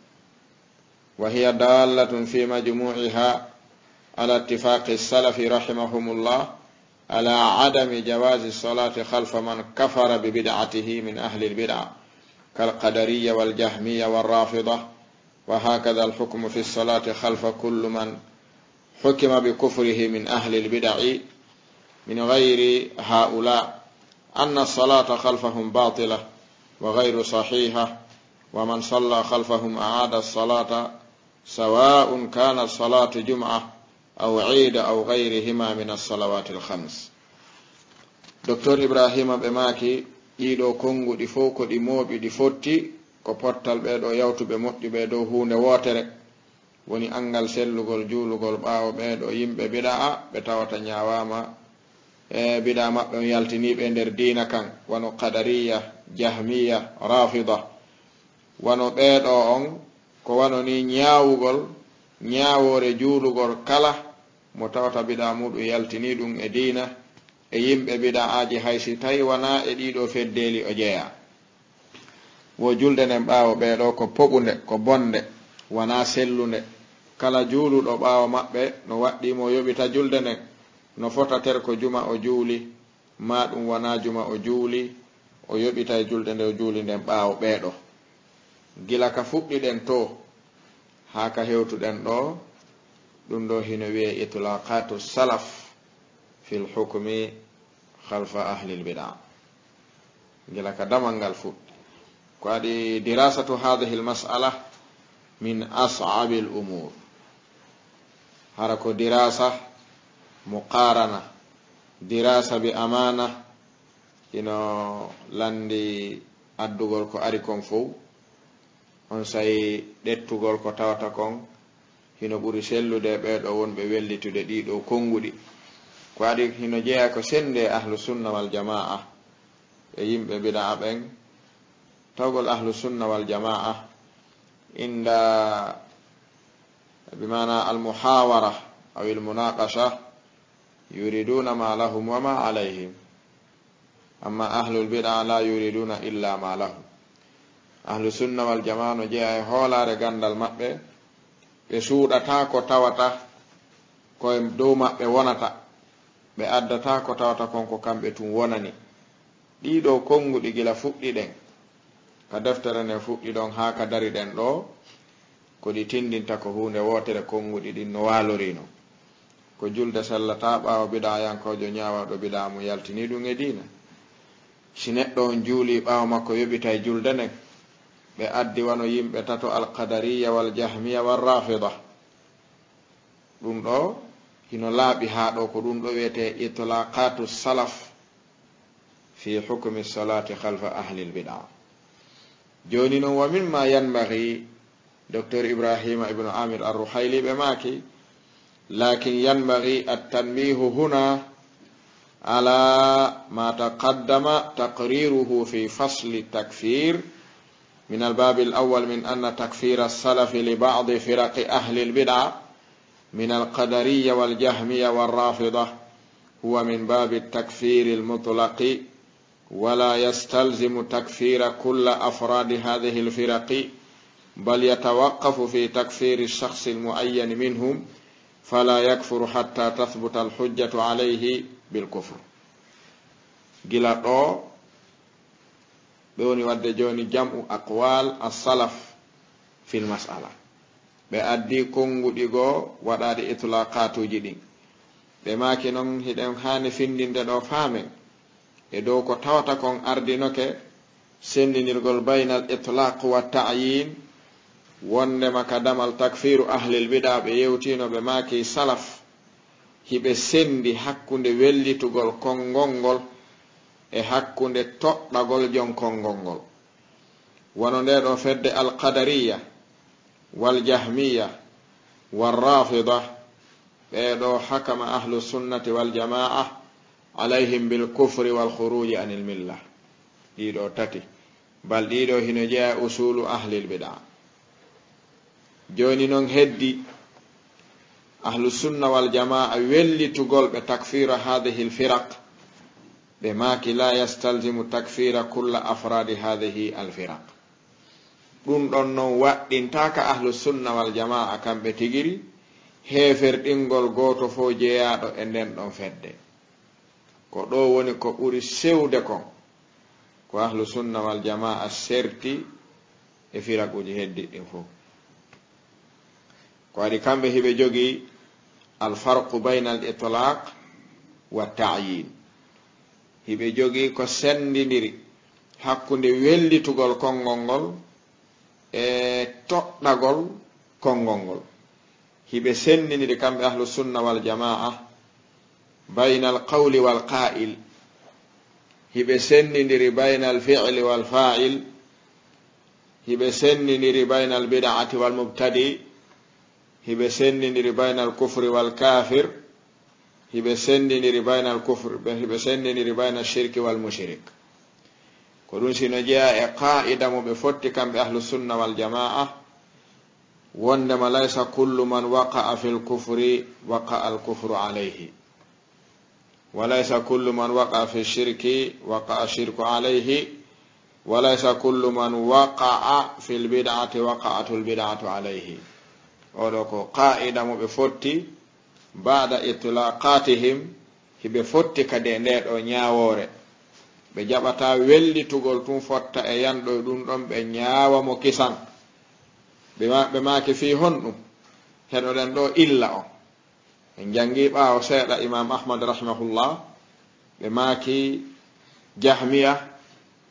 wa hiya dallatun fi majmuiha ala ittifaqi salafi rahimahumullah ala adami jawasi salati halfa man kafara bi bid'atihi min ahli lbid'a كالقدرية والجهمية والرافضة وهكذا الحكم في الصلاة خلف كل من حكم بكفره من أهل البدع من غير هؤلاء أن الصلاة خلفهم باطلة وغير صحيحة ومن صلى خلفهم أعاد الصلاة سواء كانت صلاة جمعة أو عيد أو غيرهما من الصلوات الخمس ibrahima ɓe maaki ɗiɗo konnguɗi fof ko ɗi mooɓi ɗi fotti ko pottal ɓeeɗo yawtuɓe moƴƴi ɓe dow huunde wootere woni anngal sellugol juulugol ɓaawo ɓeeɗo yimɓe biɗa a ɓe tawata ñaawaama e E, biɗa maɓɓe on yaltiniɓe nder dina kan. Wano kadariya jahmiya rafida. Wano ɓeeɗo on ko wano ni ñaawugol ñaawoore juulugol kala mo tawata biɗa muɗum yaltini ɗum e dina e yimɓe biɗa aji haysi tawi wona e ɗiɗo feddeeli o jeeya wo julde nden ɓaawo ɓeeɗo ko poɓunde ko bonde wona sellunde. Kala juuluɗo ɓaawo maɓɓe no waɗɗimo yoɓita julde nden. no fotater ko juma o juuli ma ɗum wona juma o juuli o yoɓita e julɗe nde o juuli nden ɓaawo ɓeeɗo. Gila ka fuɗɗiɗen to haa ka hewtuɗen ɗo ɗum ɗo hino wiye itlaqatu salaf fi l hukmi halfa ahlil bida. Gila ka damal ngal fuɗɗi. Ko aɗi dirasatu hadihi l mas'ala min asabi l umour hara ko dirasa muqarana dirasa be amana ino landi addugol ko ari kon fo on sayi ɗettugol ko tawata kon hino ɓuri sellude ɓeɗo wonɓe wellitude ɗiɗo konguɗi ko adi hino jeeya ko sende ahlusunna wal jama'a e yimɓe bida'a ɓen tawgol ahlusunna wal jama'a inda bimana almuhawara aw ilmunaqasha yuriduna ma lahum wama alayhim. Amma ahlul bidaa la yuriduna illa ma lahum. Ahlu sunna wal jama no jeeya e hoolare gandal maɓɓe ɓe suuɗata ko tawata koye dow maɓɓe wonata. Ɓe addata ko tawata konko kamɓe tun wonani. Ɗiɗo konnguɗi gila fuɗɗi ɗen. Ka deftere nde fuɗɗi ɗon haa ka dari ɗen ɗo ko ɗi tindinta ko hunde wootere konnguɗi ɗin no waalorino ko julde sellata ɓaawa biɗayankojo ñawaɗo biɗa mo yaltini ɗum e diina. Si neɗɗo on juuli ɓaawa makko yoɓita e julde nden ɓe addi wano yimɓe tato alqadariya wal jahmiya wal rafida. Ɗum ɗo hino laaɓi haa ɗo ko ɗum ɗo wiyete itlaqatu salaf fi hukmi salati halfa ahli lbida joni noon wa min ma yanbagi docteur ibrahima ibnu amir arruhayli ɓe maaki lakin yanbagi attanbihu huna ala ma taqaddama taqriruhu fi fasli takfir من الباب الأول من أن تكفير السلف لبعض فرق أهل البدع من القدرية والجهمية والرافضة هو من باب التكفير المطلق ولا يستلزم تكفير كل أفراد هذه الفرق بل يتوقف في تكفير الشخص المعين منهم fala yakfuru hatta tathbuta alhujjatu alayhi bilkufre gila ɗo ɓe woni wadde joni jam'u aqwal assalaf fil mas'ala. Ɓe addi konnguɗi goo waɗaɗe itlaqatuji ɗin. Ɓe maki noon hiɗen hani findinde ɗo faamen e dow ko tawata kon ardinoke sendinirgol baynal itlaq wa ta'yin wondema ka damal takfiru ahlil bida ɓe yewtino ɓe maki salaf hiɓe sendi hakkunde wellitugol konngol ngol e hakkunde toɗɗagol jon konngol ngol wono nde ɗo fedde alqadariya waljahmiya walrafida ɓeɗo hakama ahlu sunnati waljamaa alayhim bilkufri walhuruji an ilmillah ɗiɗo tati bal ɗiɗo hino jeeya usulu ahlil bida joni noon heddi ahlusunna wal jamaa wellitugol ɓe takfira hadihi lfirak ɓe maki la yastalzimu takfira kulla afradi hadihi alfirak ɗum ɗon noon waɗɗintaka ahlusunna wal jamaa kamɓe tigiri heferɗingol goto fo jeeyaɗo e nden ɗon fedde. Ko ɗo woni ko ɓuri sewde kon ko ahlusunna wal jamaa serti e firakuji heddiɗɗin fof ko adi kamɓe hiɓe jogi alfarqu bayna al itlaq wa tayin. Hiɓe jogi ko sendidiri hakkunde wellitugol konngol ngol e toɗɗagol konngol ngol. Hiɓe sendidiri kamɓe ahlu sunna wal jamaa bayna al qawli wal qa'il. Hiɓe sendidiri bayna al fi'li wal fa'il. Hiɓe sendidiri bayna al bid'ati wal mubtadi' hiɓe sendidiri baynal kufri wal kafir hiɓe sendidiri baynal hibe hiɓe sendidiri bayna shirki wal mushrik ko ɗum sino jeeya e qa'ida mo ɓe fotti kamɓe ahlusunna wal jama'a wondema laysa kullu man waqa'a fi l kufri waqa'a al kufru alayhi وليس كل من وقع في الشرك وقع الشرك عليه وليس كل من وقع في البدعة وقعت البدعة عليه oɗo ko qa'ida mo ɓe fotti bada itlaqatihim hiɓe fotti kadi e nde ɗo ñawore ɓe jaɓata wellitugol tun fotta e yanɗo ɗum ɗon ɓe ñawa mo kisan. Ɓe maki fi honɗum heɗoɗen ɗo illa on. En jangi ɓawo seeɗa imam ahmad rahimahullah ɓe maki jahmiya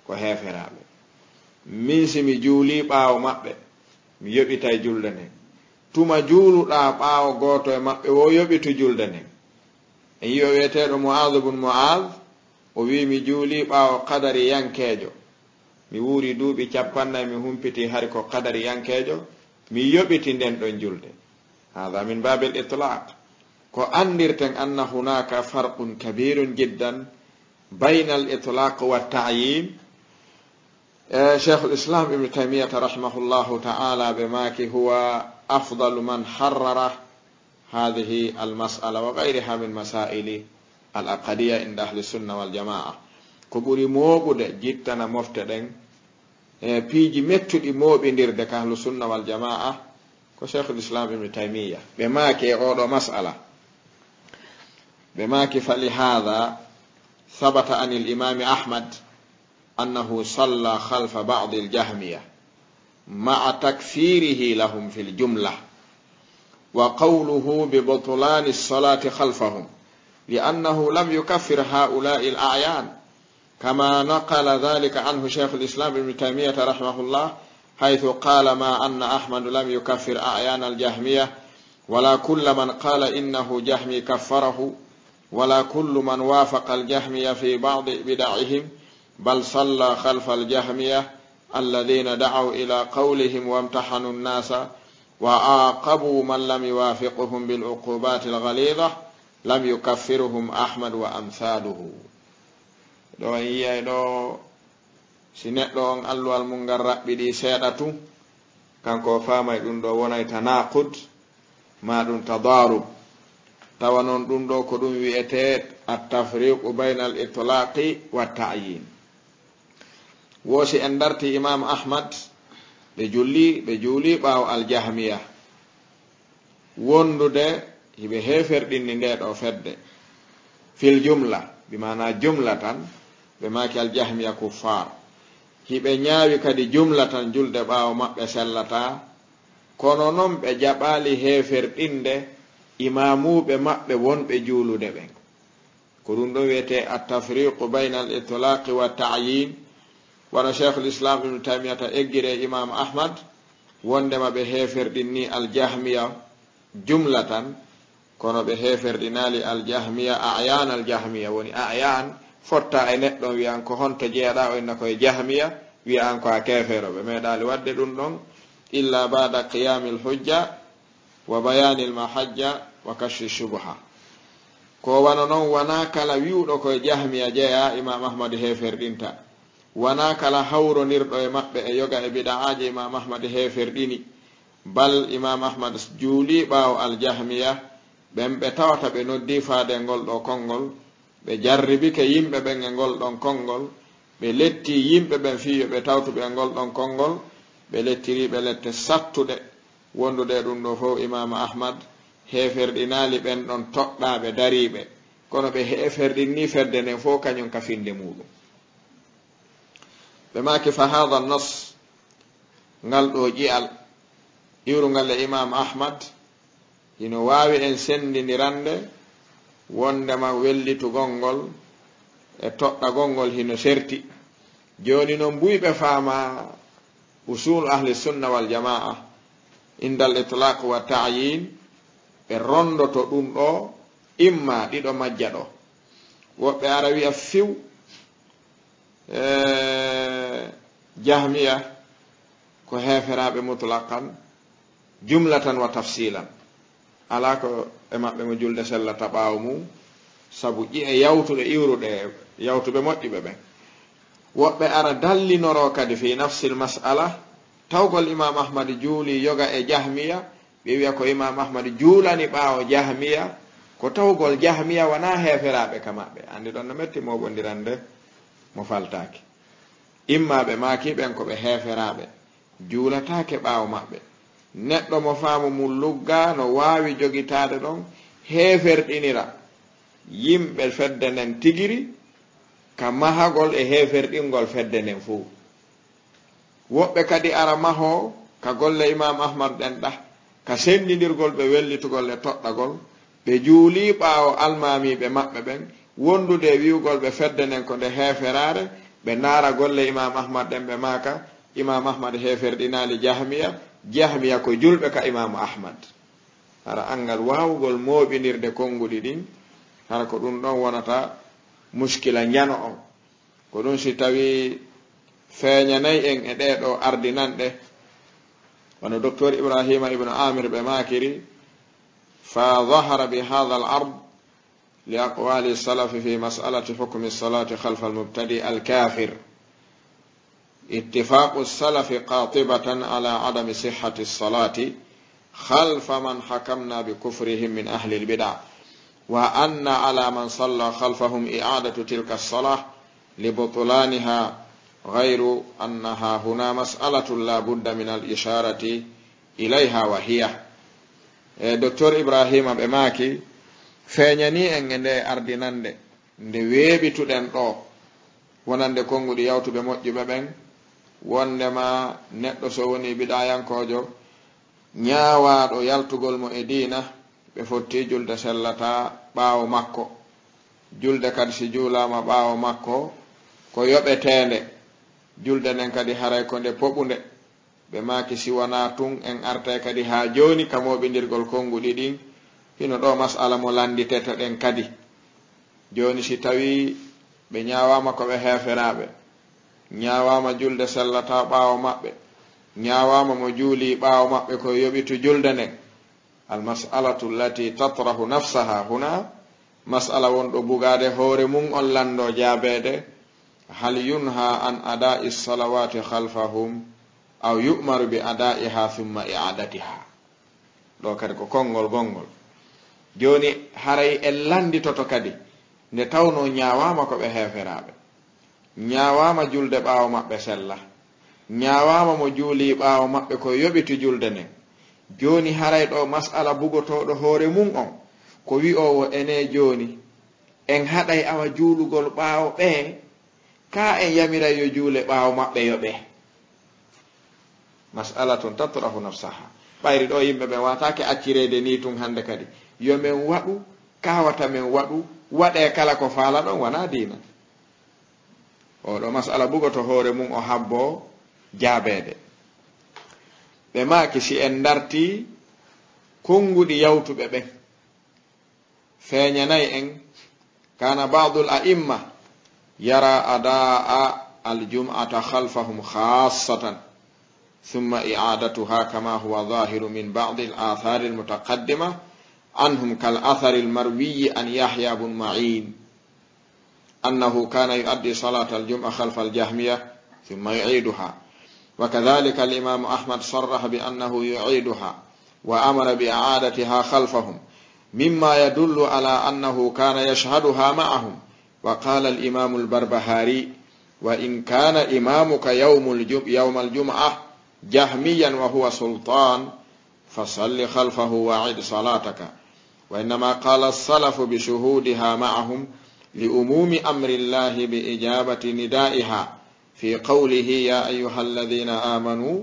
ko heferaɓe min simi juuli ɓawo maɓɓe mi yoɓita julde nden. tuma juuluɗa ɓaawo gooto e maɓɓe wo yoɓitu julde nden. En yi'o wiyeteeɗo mo'ad bun mo'ad o wi mi juuli ɓaawo kadari yankeejo. Mi wuuri duuɓi capannay mi humpiti hari ko kadari yankeejo. Mi yoɓiti nden ɗon julde. Hada min babel itlaq ko andirten anna hunaka farqun kabirun jiddan bayna al itlaq wa ta'yim شيخ الإسلام ابن تيمية رحمه الله تعالى بماك هو أفضل من حرر هذه المسألة وغيرها من مسائل الأقدية عند أهل السنة والجماعة كبري موجود جدنا مفتدين بيجي متد موبين درد أهل السنة والجماعة كشيخ الإسلام ابن تيمية بماك أول مسألة بماك فلهذا ثبت أن الإمام أحمد salla halfa badi ljahmiya maa takfirihi lahum fi ljumla wa qawluhu bibutulani lsalati halfahum liannahu lam yukaffir haulai layan كما نقل ذلك عنه شيخ الإسلام ابن تيمية رحمه الله حيث قال ما أن أحمد لم يكفر أعيان الجهمية ولا كل من قال إنه جهمي كفره ولا كل من وافق الجهمية في بعض بدعهم بل صلى خلف الجهمية الذين دعوا إلى قولهم وامتحنوا الناس وعاقبوا من لم يوافقهم بالعقوبات الغليظة لم يكفرهم أحمد وأمثاله. دو هي دو سنتلون ألو المنغر رأب دي سيدتو. كان كو فاما يدون دو وناي تناقض. ما دون تضارب. توانون دون دو كدون ويتيت التفريق بين الإطلاق والتعيين. woosi en darti imam ahmad ɓe julli ɓe juuli ɓaawo aljahmiya. Wondude hiɓe heferɗinni nde ɗo fedde. Fil jumla bimana jumla tan ɓe maki aljahmiya kuffar hiɓe ñaawi kadi jumla tan julde ɓaawo maɓɓe sellata kono noon ɓe jaɓaali heferɗinde imamuɓe maɓɓe wonɓe juulude ɓen ko ɗum ɗo wiyete attafriqu bayna al itlaqi wa tayin wano cheikh islam ibnu tamiyata eggire imam ahmad wondema ɓe ni aljahmiya jumla tan kono ɓe heferɗinali aljahmiya ayan aljahmiya woni ayan fotta e neɗɗon wiyan ko honto jeeɗa o inna koye jahmiya wiyan ko a kefero ɓe meeɗali wadde ɗum ɗon illa bada qiyami lhujja wa bayani lmahajja wa kashfi shubha. Ko wano noon wona kala wiwɗo koye jahmiya jeeya imam ahmad heferɗinta wona kala hawronirɗo e maɓɓe e yoga e bida'aji imam ahmad heferɗini bal imam ahmad juuli ɓaawo aljahmiya ɓen ɓe tawata ɓe noddi faade ngol ɗo konngol ɓe jarribike yimɓe ɓen e ngol ɗon konngol ɓe letti yimɓe ɓen fi ɓe tawtuɓe e ngol ɗon konngol ɓe lettiriɓe lette sattuɗe wondude ɗum ɗo fof imama ahmad heferɗinali ɓen ɗon toɗɗaɓe dariɓe kono ɓe heferɗinni ferde nden fof kañum ka finde muɗum. Ɓe maki fa hada nas ngal ɗo ƴiyal iwrugal e imam ahmad hino wawi en sendindirande wondema wellitugol ngol e toɗɗagol ngol hino serti joni noon mbuyɓe faama usul ahli sunna wal jamaa indal itlaq wa tayin ɓe rondoto ɗum ɗo imma ɗiɗo majja ɗo woɓɓe ara wiya fiw e jahmiya ko heferaɓe mutlaqan jumlatan wa tafsilan. Ala ko e maɓɓe mo julde sellata ɓaawo mum sabu ƴi e yawtuɗe iwruɗe yawtuɓe moƴƴuɓe ɓen woɓɓe ara dallinoro kadi fi nafsil masala tawgol imam ahmad juuli yoga e jahmiya ɓe wiya ko imam ahmad juulani ɓaawo jahmiya ko tawgol jahmiya wona heferaɓe ka maɓɓe. Andi ɗon no metti moɓondirande mo faltaki immaɓe makiɓen ko ɓe heferaɓe. Juulatake ɓaawo maɓɓe. Neɗɗo mo faamu mum lugga no waawi jogitaade ɗon heeferɗinira yimɓe fedde nden tigiri ka mahagol e heeferɗingol fedde nden fuu. Woɓɓe kadi ara mahoo ka golle imam ahmad ɗen ɗa ka senndinirgol ɓe wellitugol e toɗɗagol ɓe juuli ɓaawo almamiiɓe maɓɓe ɓen wondude e wiwgol ɓe fedde nden ko nde heeferaare ɓe naara golle imam ahmad ɗen ɓe maaka imam ahmad heferɗinaali jahmiya jahmiya ko julɓe ka imamu ahmad. Hara angal waawugol mooɓinirde konnguɗi ɗin hara ko ɗum ɗon wonata muskila njano on. Ko ɗum si tawi feeñanayi en e ɗeɗo ardinanɗe wono docteur ibrahima ibnu amir ɓe makiri fa dahara bi hada al ard aqwali salafi fi masalati hukmi salati halfa almubtadi alkafir اتفاق السلف قاطبة على عدم صحة الصلاة خلف من حكمنا بكفرهم من أهل البدع وأن على من صلى خلفهم إعادة تلك الصلاة لبطلانها غير أنها هنا مسألة لا بد من الإشارة إليها وهي. دكتور إبراهيم بماكي feeñani en e nde ardinande nde weeɓituɗen ɗo. Wonande konnguɗi yawtuɓe moƴƴuɓe ɓen wondema neɗɗo so woni biɗayankojo ñaawaɗo yaltugol mo e diina ɓe fotti julde sellata ɓaawo makko. Julde kadi si juulama ɓaawo makko ko yoɓetende julde nden kadi haray ko nde poɓunde. Ɓe maaki siwana tun en artay kadi ha joni kamoɓindirgol konnguɗi ɗin. hino ɗo masala mo landiteto ɗen kadi. Joni si tawi ɓe ñawama koɓe heferaɓe ñawama julde sellata ɓawo maɓɓe ñawama mo juuli ɓawo maɓɓe ko yoɓitu julde nden almasalatu llati tatrahu nafsaha huna masala wonɗo bugade hoore mum on lando jaabede hal yunha an ada'i salawati halfahum aw yu'maru bi ada'iha thumma i'adatiha ɗo kadi ko konngol gonngol. joni haray en landitoto kadi nde tawno ñawama ko ɓe heferaɓe ñawama julde ɓawo maɓɓe sella. Ñawama mo juuli ɓawo maɓɓe ko yoɓiti julde nden. Joni haray ɗo masala bugotoɗo hoore mum on. Ko wi'owo ene joni en haɗay awa juulugol ɓaawo ɓee ka en yamiray yo juule ɓaawo maɓɓe yo ɓee. Masala tun tatrahu nafsaha. ɓayri ɗo yimɓe ɓe watake accirede ni tun hande kadi. Yomin waɗu kawata min waɗu waɗe kala ko faala ɗon wona dina oɗo masala bugoto hoore mum o habbo jaabede ɓe maki si en darti konnguɗi yawtuɓe ɓen feeñanayi en kana badul a'imma yara adaa aljum'ata halfahum khassatan ثم إعادتها كما هو ظاهر من بعض الآثار المتقدمة عنهم كالأثر المروي عن يحيى بن معين أنه كان يؤدي صلاة الجمعة خلف الجهمية ثم يعيدها. وكذلك الإمام أحمد صرح بأنه يعيدها وأمر بإعادتها خلفهم مما يدل على أنه كان يشهدها معهم. وقال الإمام البربهاري وإن كان إمامك يوم الجمعة جهميا وهو سلطان فصل خلفه وعد صلاتك. وإنما قال السلف بشهودها معهم لأموم أمر الله بإجابة ندائها في قوله يا أيها الذين آمنوا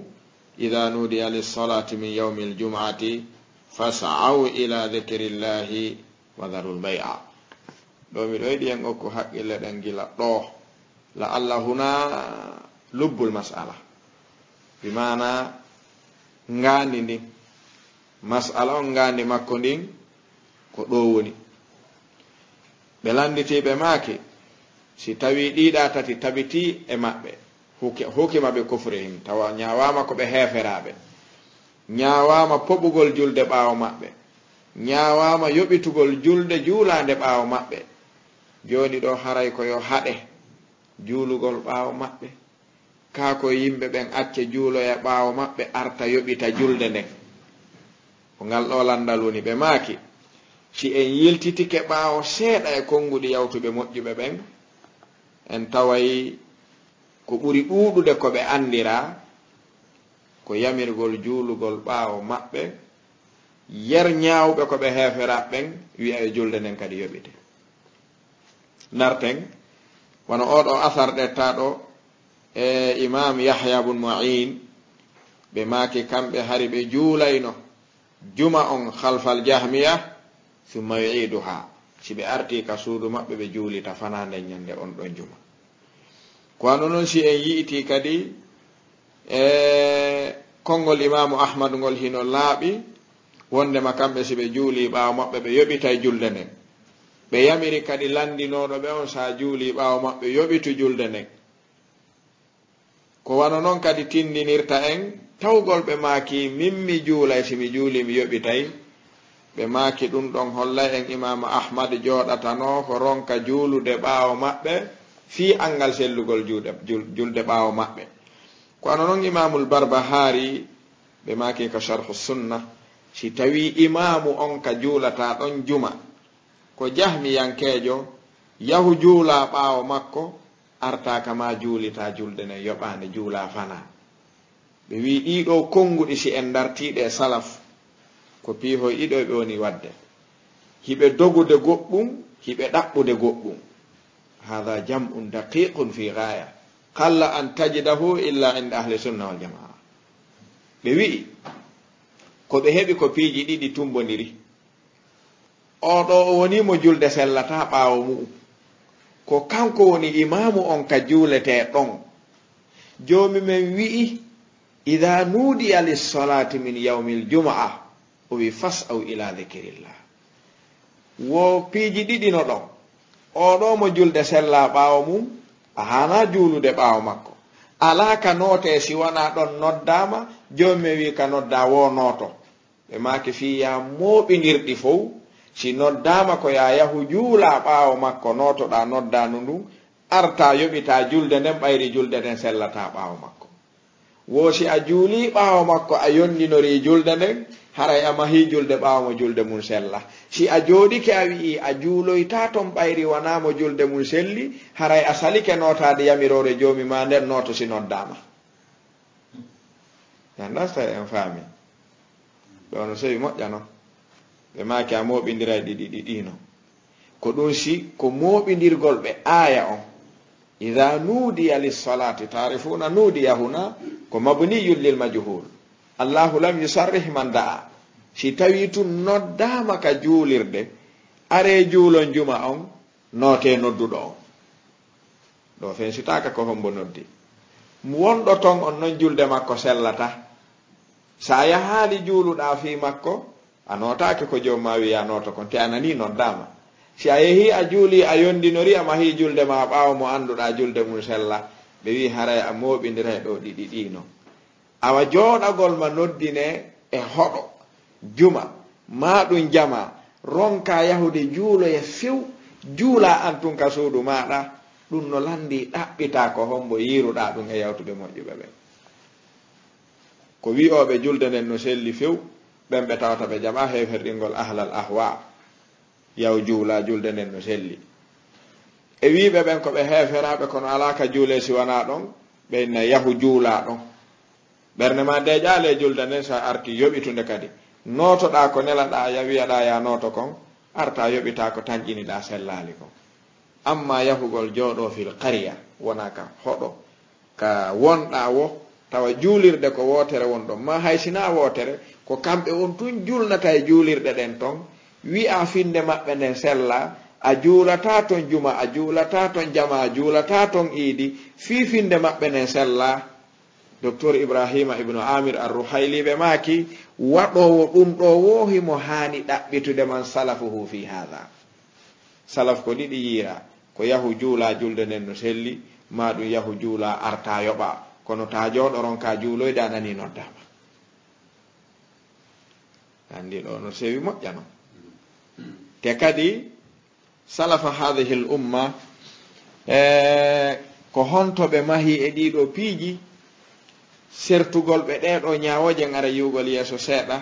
إذا نودي للصلاة من يوم الجمعة فاسعوا إلى ذكر الله وذروا البيع. Ɗo miɗo yiɗi en okko haqqille la allah huna lubbul masala. bimana ngandi ndin masala on ngandi makko ndin ko ɗo woni. Ɓe landitiɓe maake si tawi ɗiɗa tati tabiti e maɓɓe. Hukimaɓe kufrihim tawa ñawama ko ɓe heeferaɓe ñawama poɓugol julde ɓawo maɓɓe. Ñawama yoɓitugol julde juulande ɓawo maɓɓe. Joni ɗo haray koyo haɗe juulugol ɓawo maɓɓe. kako yimɓe ɓen acce juuloya ɓaawo maɓɓe arta yoɓita julde nden. Ko ngal ɗo landal woni ɓe maaki. Si en yiltitike ɓaawo seeɗa e konnguɗi yawtuɓe moƴƴuɓe ɓen en taway ko ɓuri ɗuuɗude ko ɓe anndira ko yamirgol juulugol ɓaawo maɓɓe yer ñaawɓe ko ɓe heeferaɓe ɓen wiya e julde nden kadi yoɓite. Narten wono oɗo asar ɗettaɗo e imam yahya bun moin ɓe maaki kamɓe hari ɓe juulayno juma on halfal jahmiya summa yuiduha. Si ɓe arti ka suudu maɓɓe ɓe juulita fana nden ñande on ɗon juma. Kono noon si en yi'iti kadi e konngol imamu ahmadu ngol hino laaɓi wondema kamɓe si ɓe juuli ɓaawo maɓɓe ɓe yoɓita julde nden. Ɓe yamiri kadi landinoɗo ɓe on sa juuli ɓaawo maɓɓe yoɓitu julde nden. ko wano noon kadi tindinirta en tawgol ɓe maaki min mi juulay si mi juuli mi yoɓitay ɓe maaki ɗum ɗon hollay en imamu ahmad jooɗatano ko ronka juulude ɓaawo maɓɓe fii angal sellugol juuɗe julde ɓaawo maɓɓe. Ko ano noon imamul barba haari ɓe maaki ko charhu sunna si tawi imamu on ka juulata ɗon juma. Ko jahmiyankeejo yahu juula ɓaawo makko artaka ma juulita julde nden yoɓande juula fana ɓe wi ɗiɗo konnguɗi si en dartiɗe salaf ko piihoy ɗiɗo ɓe woni wadde. Hiɓe dogude goɗɗum hiɓe ɗaɓɓude goɗɗum. Hada jam'un daqiqun fi gaya qalla an tajidahu illa inde ahli sunna wal jamaa. Ɓe wi'i ko ɓe heɓi ko piiji ɗiɗi tumbodiri oɗo o wonimo julde sellata ɓaawo mu'um ko kanko woni imamu on ka juulete ɗon. Joomi men wi'i ida nuudiya lissolati min yawmil juma'a o wi fas aw ila dikirillah wo piiji ɗiɗino ɗon oɗo mo julde sella ɓaawo mum a hana juulude ɓaawo makko. Ala ka noote si wona ɗon noddama joomi mi wi ka nodda wo nooto. Ɓe maaki fi ya mooɓinirɗi fow si noddama ko ya yahu juula ɓaawo makko notoɗa noddanu ndun arta yoɓita julde nden ɓayri julde nden sellata ɓaawo makko. Wo si a juuli ɓaawo makko a yondinori julde nden haray a mahi julde ɓaawamo julde mum sella. Si a jooɗike a wi'i a juuloyta ton ɓayri wonamo julde mum selli haray a salike notade yamirore joomi ma nden noto si noddama. Andas en faami. Ɗo no sewi moƴƴa noon ɓe maaki a moɓidira e ɗiɗi ɗiɗino ko ɗum si ko moɓidirgol ɓe aya on. Ida nudiya lissolati tarifuna nudiya huna ko mabniyun lil majhul. Allahu lam yusarrih man da'a. Si tawi tun noddama ka juulirde are juulon juma on noote nodduɗo on. Ɗo fen sitaka ko hombo noddi. Wonɗo ton on non julde makko sellata. Sa yahaali juuluɗa fi makko a notake ko jomma wiya nota kon te a nani noddama si a yeehi a juuli a yondinori a mahi julde ma ɓaawa mo annduɗa julde mum sella ɓe wi haray a moɓidira ɗo ɗiɗi ɗino awa joɗagol ma noddine e hoɗo juma ma ɗum jama ronka yahude juuloye few juula an tun ka suudu maɗa ɗum no landi ɗaɓɓita ko hombo yiruɗa ɗum e yawtude moƴƴuɓe ɓe. Ko wi'oɓe julde nden no selli few ɓen ɓe tawata ɓe jama heferɗingol ahlal ahwa. Yaw juula julde nden no selli. E wiɓe ɓen ko ɓe heferaɓe kono alaka juule siwana ɗon ɓenna yahu juula ɗon. Ɓernde ma deƴale julde nden sa arti yoɓitunde kadi. Notoɗa ko nelaɗa ya wiyaɗa ya noto kon arta yoɓita ko tañƴiniɗa sellali kon. Amma yahugol jooɗo fil qariya wona ka hoɗo ka wonɗa wo tawa juulirde ko wotere won ɗon ma haysina wotere ko kamɓe on tun julnata e juulirɗe ɗen ton wi'a finde maɓɓe nden sella a juulata ton juma a juulata ton jama a juulata ton iidi fi finde maɓɓe nden sella docteur ibrahima ibnu amir arruhayliɓe maaki waɗowo ɗum ɗo wohimo haani ɗaɓɓitude man salafuhu fi hada salaf ko ɗiɗi yiira ko yahu juula julde nden no selli ma ɗum yahu juula arta yoɓa kono ta joɗoron ka juuloyde a nani noddama andi ɗo no sewi moƴƴano te kadi salafa hadihi l umma e ko honto hontoɓe mahi e ɗiɗo piiji sertugol ɓe ɗeɗo ñawoje gara yiwgol yeeso seeɗa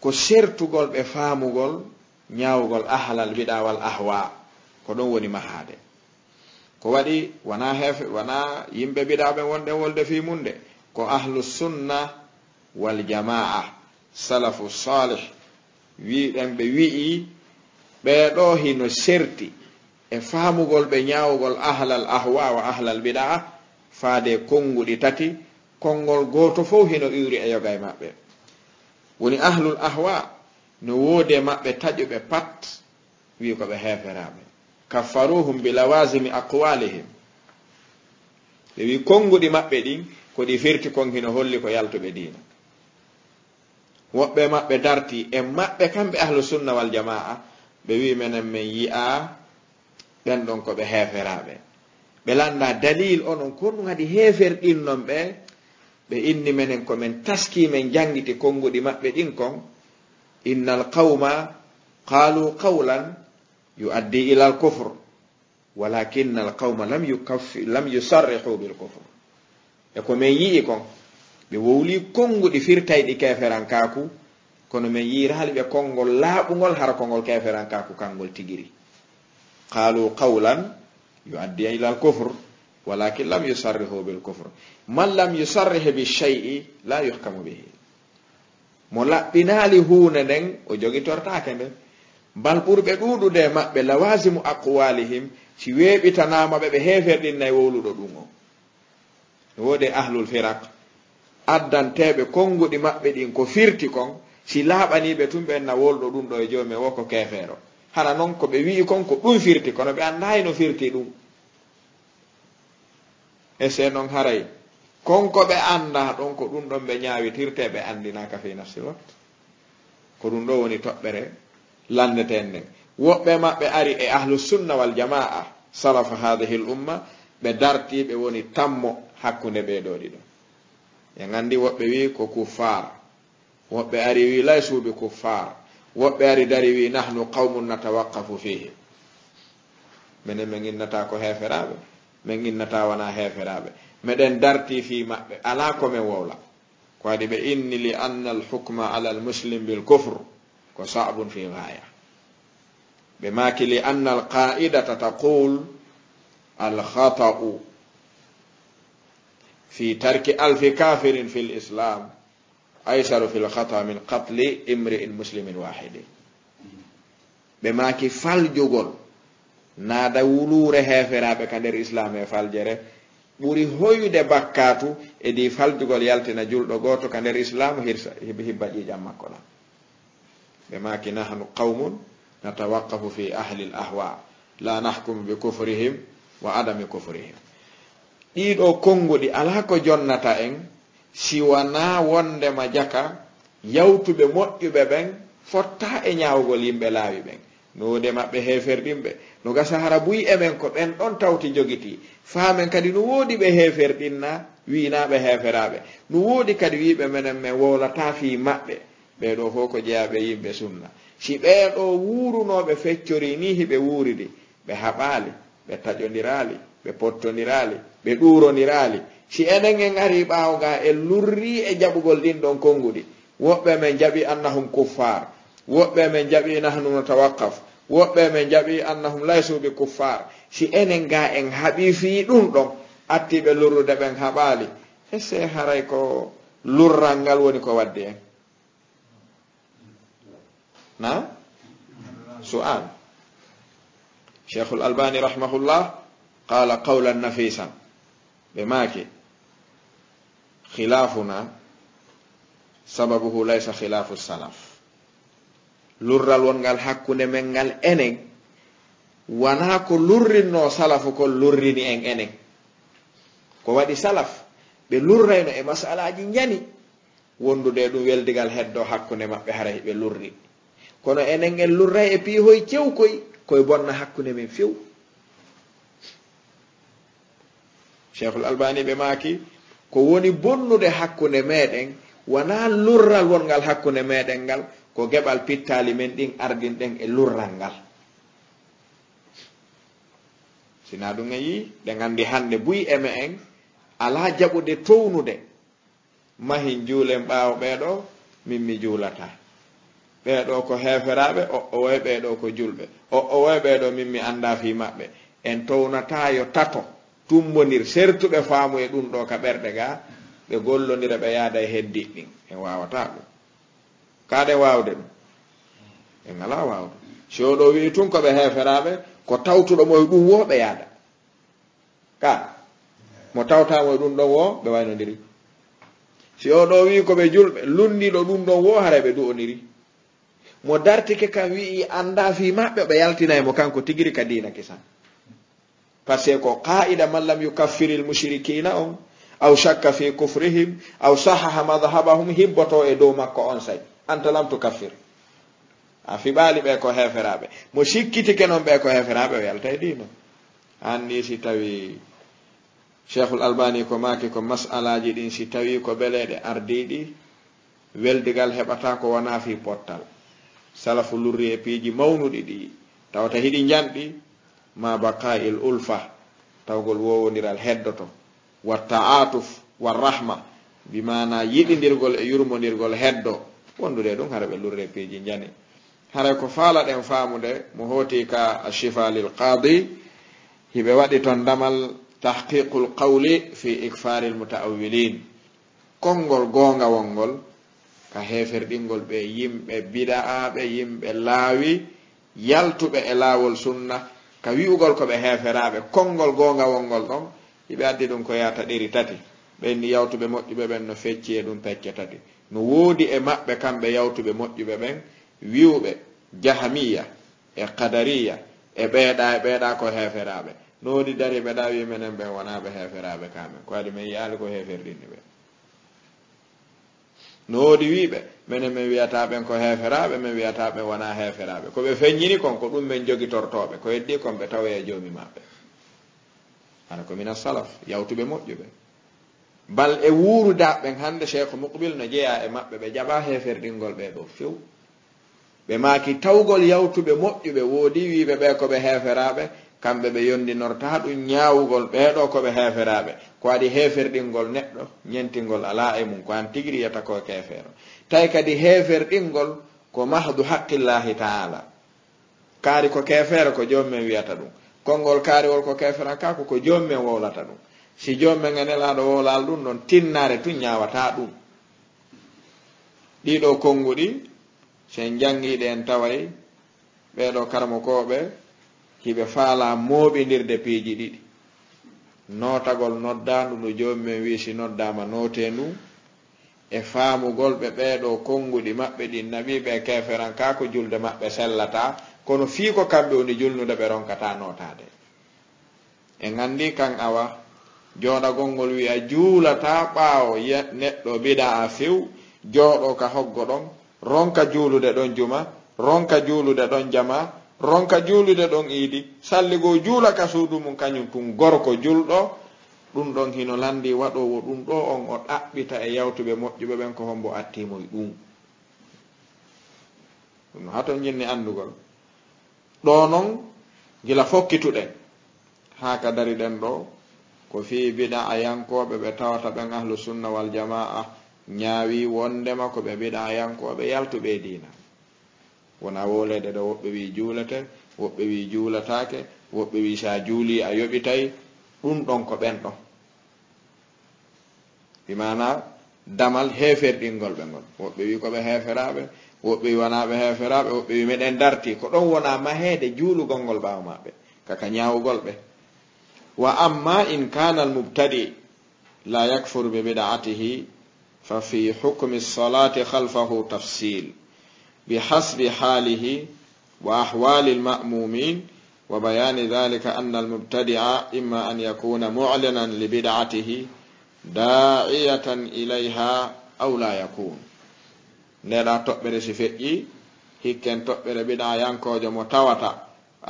ko sertugol ɓe faamugol ñawugol ahlal wiɗawal ahwa ko ɗon woni mahade. Ko waɗi wona heefe wona yimɓe biɗaɓe wonɗe wolde fi munde ko ahlu sunna wal jamaa salafu salih wiɗen ɓe wi'i ɓeɗo hino serti e faamugol ɓe ñawugol ahlal ahwa wa ahlal biɗaa faade konnguɗi tati konngol gooto fof hino iwri e yoga e maɓɓe. Woni ahlul ahwa no woode maɓɓe taƴuɓe pat wi ko ɓe heeferaɓe kaffaruhum bi lawasimi aqwalihim ɓe wi konnguɗi maɓɓe ɗin ko ɗi firti kon hino holli ko yaltuɓe diina. Woɓɓe maɓɓe darti e maɓɓe kamɓe ahlu sunna wal jamaa ɓe wi menen min yi'a ɓen ɗon ko ɓe heeferaɓe ɓe landa dalil onon ko ɗum haɗi heefer ɗin non ɓe ɓe inni menen komin taski men jangiti konnguɗi maɓɓe ɗin kon inna alqawma qalu qawlan yuaddi ila alkufre walakinna alqawma lam yusarrihu bilkufre e ko min yii kon ɓe wowli konnguɗi firtayɗi keferankaku kono min yirali ɓe konngol laaɓugol hara kongol keferankaku kangol tigiri. Qalu qawlan yuaddi ila l walakin lam yusarrihu bilkufre man lam yusarrihe bichey'i la yuhkamu bihi. Mo laɓɓinali huunde nden o jogitortaake nden. Mbal ɓurɓe ɗuɗude maɓɓe lawasimu aqwalihim si weeɓitanaama ɓe heferɗinnayi wowluɗo ɗum o. Woodi ahlul firak addanteɓe konnguɗi maɓɓe ɗin ko firti kon si laaɓaniɓe tum ɓen na wolɗo ɗum ɗo e joomi wo ko kefeero hana noon ko ɓe wi'i kon ko ɗum firti kono ɓe anndayi no firti ɗum. E se noon haray konko ɓe annda ɗon ko ɗum ɗon ɓe ñaawitirte ɓe anndinaka fi nafsi wakti ko ɗum ɗo woni toɓɓere landeten nden. Woɓɓe maɓɓe ari e ahlusunna wal jama'a salafa hadihi l umma ɓe dartiɓe woni tammo hakkunde ɓeɗo ɗiɗo e nganndi woɓɓe wi ko kuffar woɓɓe ari wi lay suuɓi kuffar woɓɓe ari dari wi nahnu qawmun natawaqafu fihi minen min innata ko heeferaɓe min innata wona heeferaɓe meɗen darti fi maɓɓe ala komin wowla ko waɗi ɓe inni li anna alhukma ala almuslim bilkufre ko sabun fi gaya ɓe maki li anna alqa'idata taqul alkhata'u في ترك ألف كافر في الإسلام أيسر في الخطأ من قتل امرئ مسلم واحد. بما كي فال جوغل نادا ولور هافرا بكادر إسلام فال جره. بوري هوي دي بكاتو إدي فالجوغل يالتنا جول دو غوتو كادر إسلام هبهبا جي جامع كولا. بما كي نحن قوم نتوقف في أهل الأهواء. لا نحكم بكفرهم وعدم كفرهم. ɗiɗo konnguɗi alaa ko jonnata en siwanaa wondema jaka yawtuɓe moƴƴuɓe ɓen fotta e ñaawgol yimɓe laawi ɓen. Nuwude maɓɓe heeferɗinɓe no gasa hara buyi emen ko ɓen ɗon tawti jogiti. Faamen kadi no woodi ɓe heeferɗinna wiinaaɓe heeferaɓe no woodi kadi wiiɓe menen min wowlata fii maɓɓe. Ɓeeɗo fof ko jeyaɓe yimɓe sunna. Si ɓeeɗo wuurunoɓe feccori ni hiɓe wuuridi ɓe haɓaali. Ɓe taƴodirali ɓe pottodirali ɓe ɗurodirali si enen en ari ɓawga e lurri e jaɓugol ɗin ɗon konnguɗi woɓɓe men jaɓi annahum kuffar. Woɓɓe men jaɓi nahnu no tawakkaf woɓɓe men jaɓi annahum laysuɓe kuffar. Si enen ga en haɓi fi ɗum ɗon attiɓe lurrude ɓen haɓali ese haray ko lurral ngal woni ko waddi en na? Su'al شيخ الألباني رحمه الله قال قولا نفيسا بماك خلافنا سببه ليس خلاف السلف لرال ونغال حكون منغال انك وأنا كو لرنو سلف كو لرني ان انك ko waɗi salaf ɓe lurrayno e masalaji njani wondude ɗum weldigal heddo hakkunde maɓɓe hara ɓe lurri kono enen en lurray e piihoy cewkoy koye bonna hakkunde men few. Cheikhul albani ɓe maaki ko woni bonnude hakkunde meɗen wona lurral wongal hakkunde meɗen ngal ko geɓal pittali men ɗin ardinɗen e lurral ngal. Sina ɗum en yi ɗe gandi hande buyi eme en ala jaɓude townude mahin juulen ɓaawo ɓeeɗo min mi juulata ɓeeɗo ko heeferaɓe o o woy ɓeeɗo ko julɓe. O o woy ɓeeɗo min mi annda fi maɓɓe. En townata yo tato tumbonir sertuɓe faamu e ɗum ɗo ka ɓerɗe ga ɓe gollodira ɓe yaada e heddiɗ ɗin. En wawata ɗum. Kaɗen wawde ɗum? En ala wawde si oɗo wi tun koɓe heeferaɓe ko tawtuɗo mo e ɗum wo ɓe yaada. Ka mo tawtamo e ɗum ɗon wo ɓe waynodiri si oɗo wi koɓe julɓe lundiɗo ɗum ɗon wo hara ɓe du'oniri. Mo dartike kam wi'i anda fi maɓɓe ɓe yaltinaymo kanko tigiri ka dina kisan par ce ko qa'ida man lam yukaffiri lmushrikina on aw shakka fi kufrihim aw sahaha madhabahum hibboto e dow makko on say anta lam tukaffir. A fiɓali ɓe ko heferaɓe mo sikkitike noon ɓe ko heferaɓe o yalta e dina anni si tawi cheikhul albani ko maki ko masalaji ɗin si tawi ko beleɗe ardiɗi weldigal heɓata ko wona fi pottal salafu lurri e piiji mawnuɗi ɗi tawata hiɗi janɗi ma baka il ulfa tawgol wowodiral heddoto wa taatuf wa rahma bimana yiɗidirgol e yurmodirgol heddo wondude ɗum hara ɓe lurri e piiji jani hara ko faala ɗen faamude mo hooti ka achifa lil qadi hiɓe waɗi toon damal tahqiqul qawli fi ikfari lmutaawilin konngol goonga wonngol ka heferɗingol ɓe yimɓe bida'aɓe yimɓe laawi yaltuɓe e laawol sunna ka wi'ugol ko ɓe heferaɓe konngol goonga wonngol ɗon hiɓe addi ɗum ko yata ɗeri tati. Ɓenni yawtuɓe moƴƴuɓe ɓen no fecci e ɗum pecce tati. No woodi e maɓɓe kamɓe yawtuɓe moƴƴuɓe ɓen wiwɓe jahamiya e kadariya e ɓeeɗa e ɓeeɗa ko heferaɓe no woodi dari ɓeɗa wimenen ɓen wonaɓe heferaɓe kamen. Ko adi min yaali ko heferɗinni ɓen no woodi wiiɓe minen min wiyata ɓen ko heeferaɓe min wiyata ɓen wona heeferaɓe koɓe feññini kon ko ɗum min jogitortoɓe ko heddi kon ɓe tawe e joomi maɓɓe. Ana ko mina salaf yawtuɓe moƴƴuɓe. Bal e wuuruda ɓen hannde cheikhu muqbil no jeeya e maɓɓe ɓe jaɓa heeferdingol ɓe ɗo few ɓe maaki tawgol yawtuɓe moƴƴuɓe woodi wiiɓe ɓe ko ɓe heeferaɓe kamɓe ɓe yondinorta ɗum ñaawugol ɓeeɗo koɓe heeferaaɓe ko waɗi heeferɗingol neɗɗo ñentingol alaa e mum ko an tigiri yata ko keefeero. Tawi kadi heeferɗingol ko mahdu haqqillahi taala. Kaari ko keefeere ko joomumen wiyata ɗum. Konngol kaariwol ko keefera ka ko joomumen wowlata ɗum. Si joomumen e nelaaɗo wowlaal ɗum ɗon tinnaare tun ñaawata ɗum. Ɗiɗo konnguɗi sen janngiiɗe en taway ɓeeɗo karmo kooɓe kiɓe faala mooɓinirde piiji ɗiɗi. Nootagol noddandu ndu joomumen wi si noddama noote ndu. E faamugol ɓe ɓeeɗo konnguɗi maɓɓe ɗin nabiɓe keferan ka ko julde maɓɓe sellata kono fii ko kamɓe woni julnude ɓe ronkata notade e nganndi kan awa jooɗagol ngol wiya juulata ɓaawo neɗɗo biɗa a few jooɗo ka hoggo ɗon. Ronka juulude ɗon juma ronka juulude ɗon jama ronka juulude ɗon iidi. Salligo juula ka suudu mum kañum tun gorko julɗo. Ɗum ɗon hino landi waɗowo ɗum ɗo on o ɗaɓɓita e yawtuɓe moƴƴuɓe ɓen ko hombo attimo e ɗum ɗum haton jinni anndugol ɗo noon gila fokkituɗen haa ka dari ɗen ɗo ko fii biɗa a yankoɓe ɓe tawata ɓen ahlu sunna wal jama'a ñaawi wondema ko ɓe biɗa a yankoɓe yaltuɓe e diina. wona woleɗe ɗo woɓɓe wi juulete woɓɓe wi juulatake woɓɓe wi sa juuli a yoɓitay ɗum ɗon ko ɓen ɗon imana damal heferɗingol ɓe ngol. Woɓɓe wi koɓe heferaɓe woɓɓe wi wonaɓe heferaɓe woɓɓe wi meɗen darti. Ko ɗon wona mahede juulugol ngol ɓawa maɓɓe kaka ñawugol ɓe. Wa amma in kana almubtadi la yakfuru bi bidatihi fa fi hukmi lsolati halfahu tafsil بحسب حاله وأحوال المأمومين وبيان ذلك أن المبتدع إما أن يكون معلنا لبدعته داعية إليها أو لا يكون نرى تؤبر سفئي hikken toɓɓere biɗa yankojo mo tawata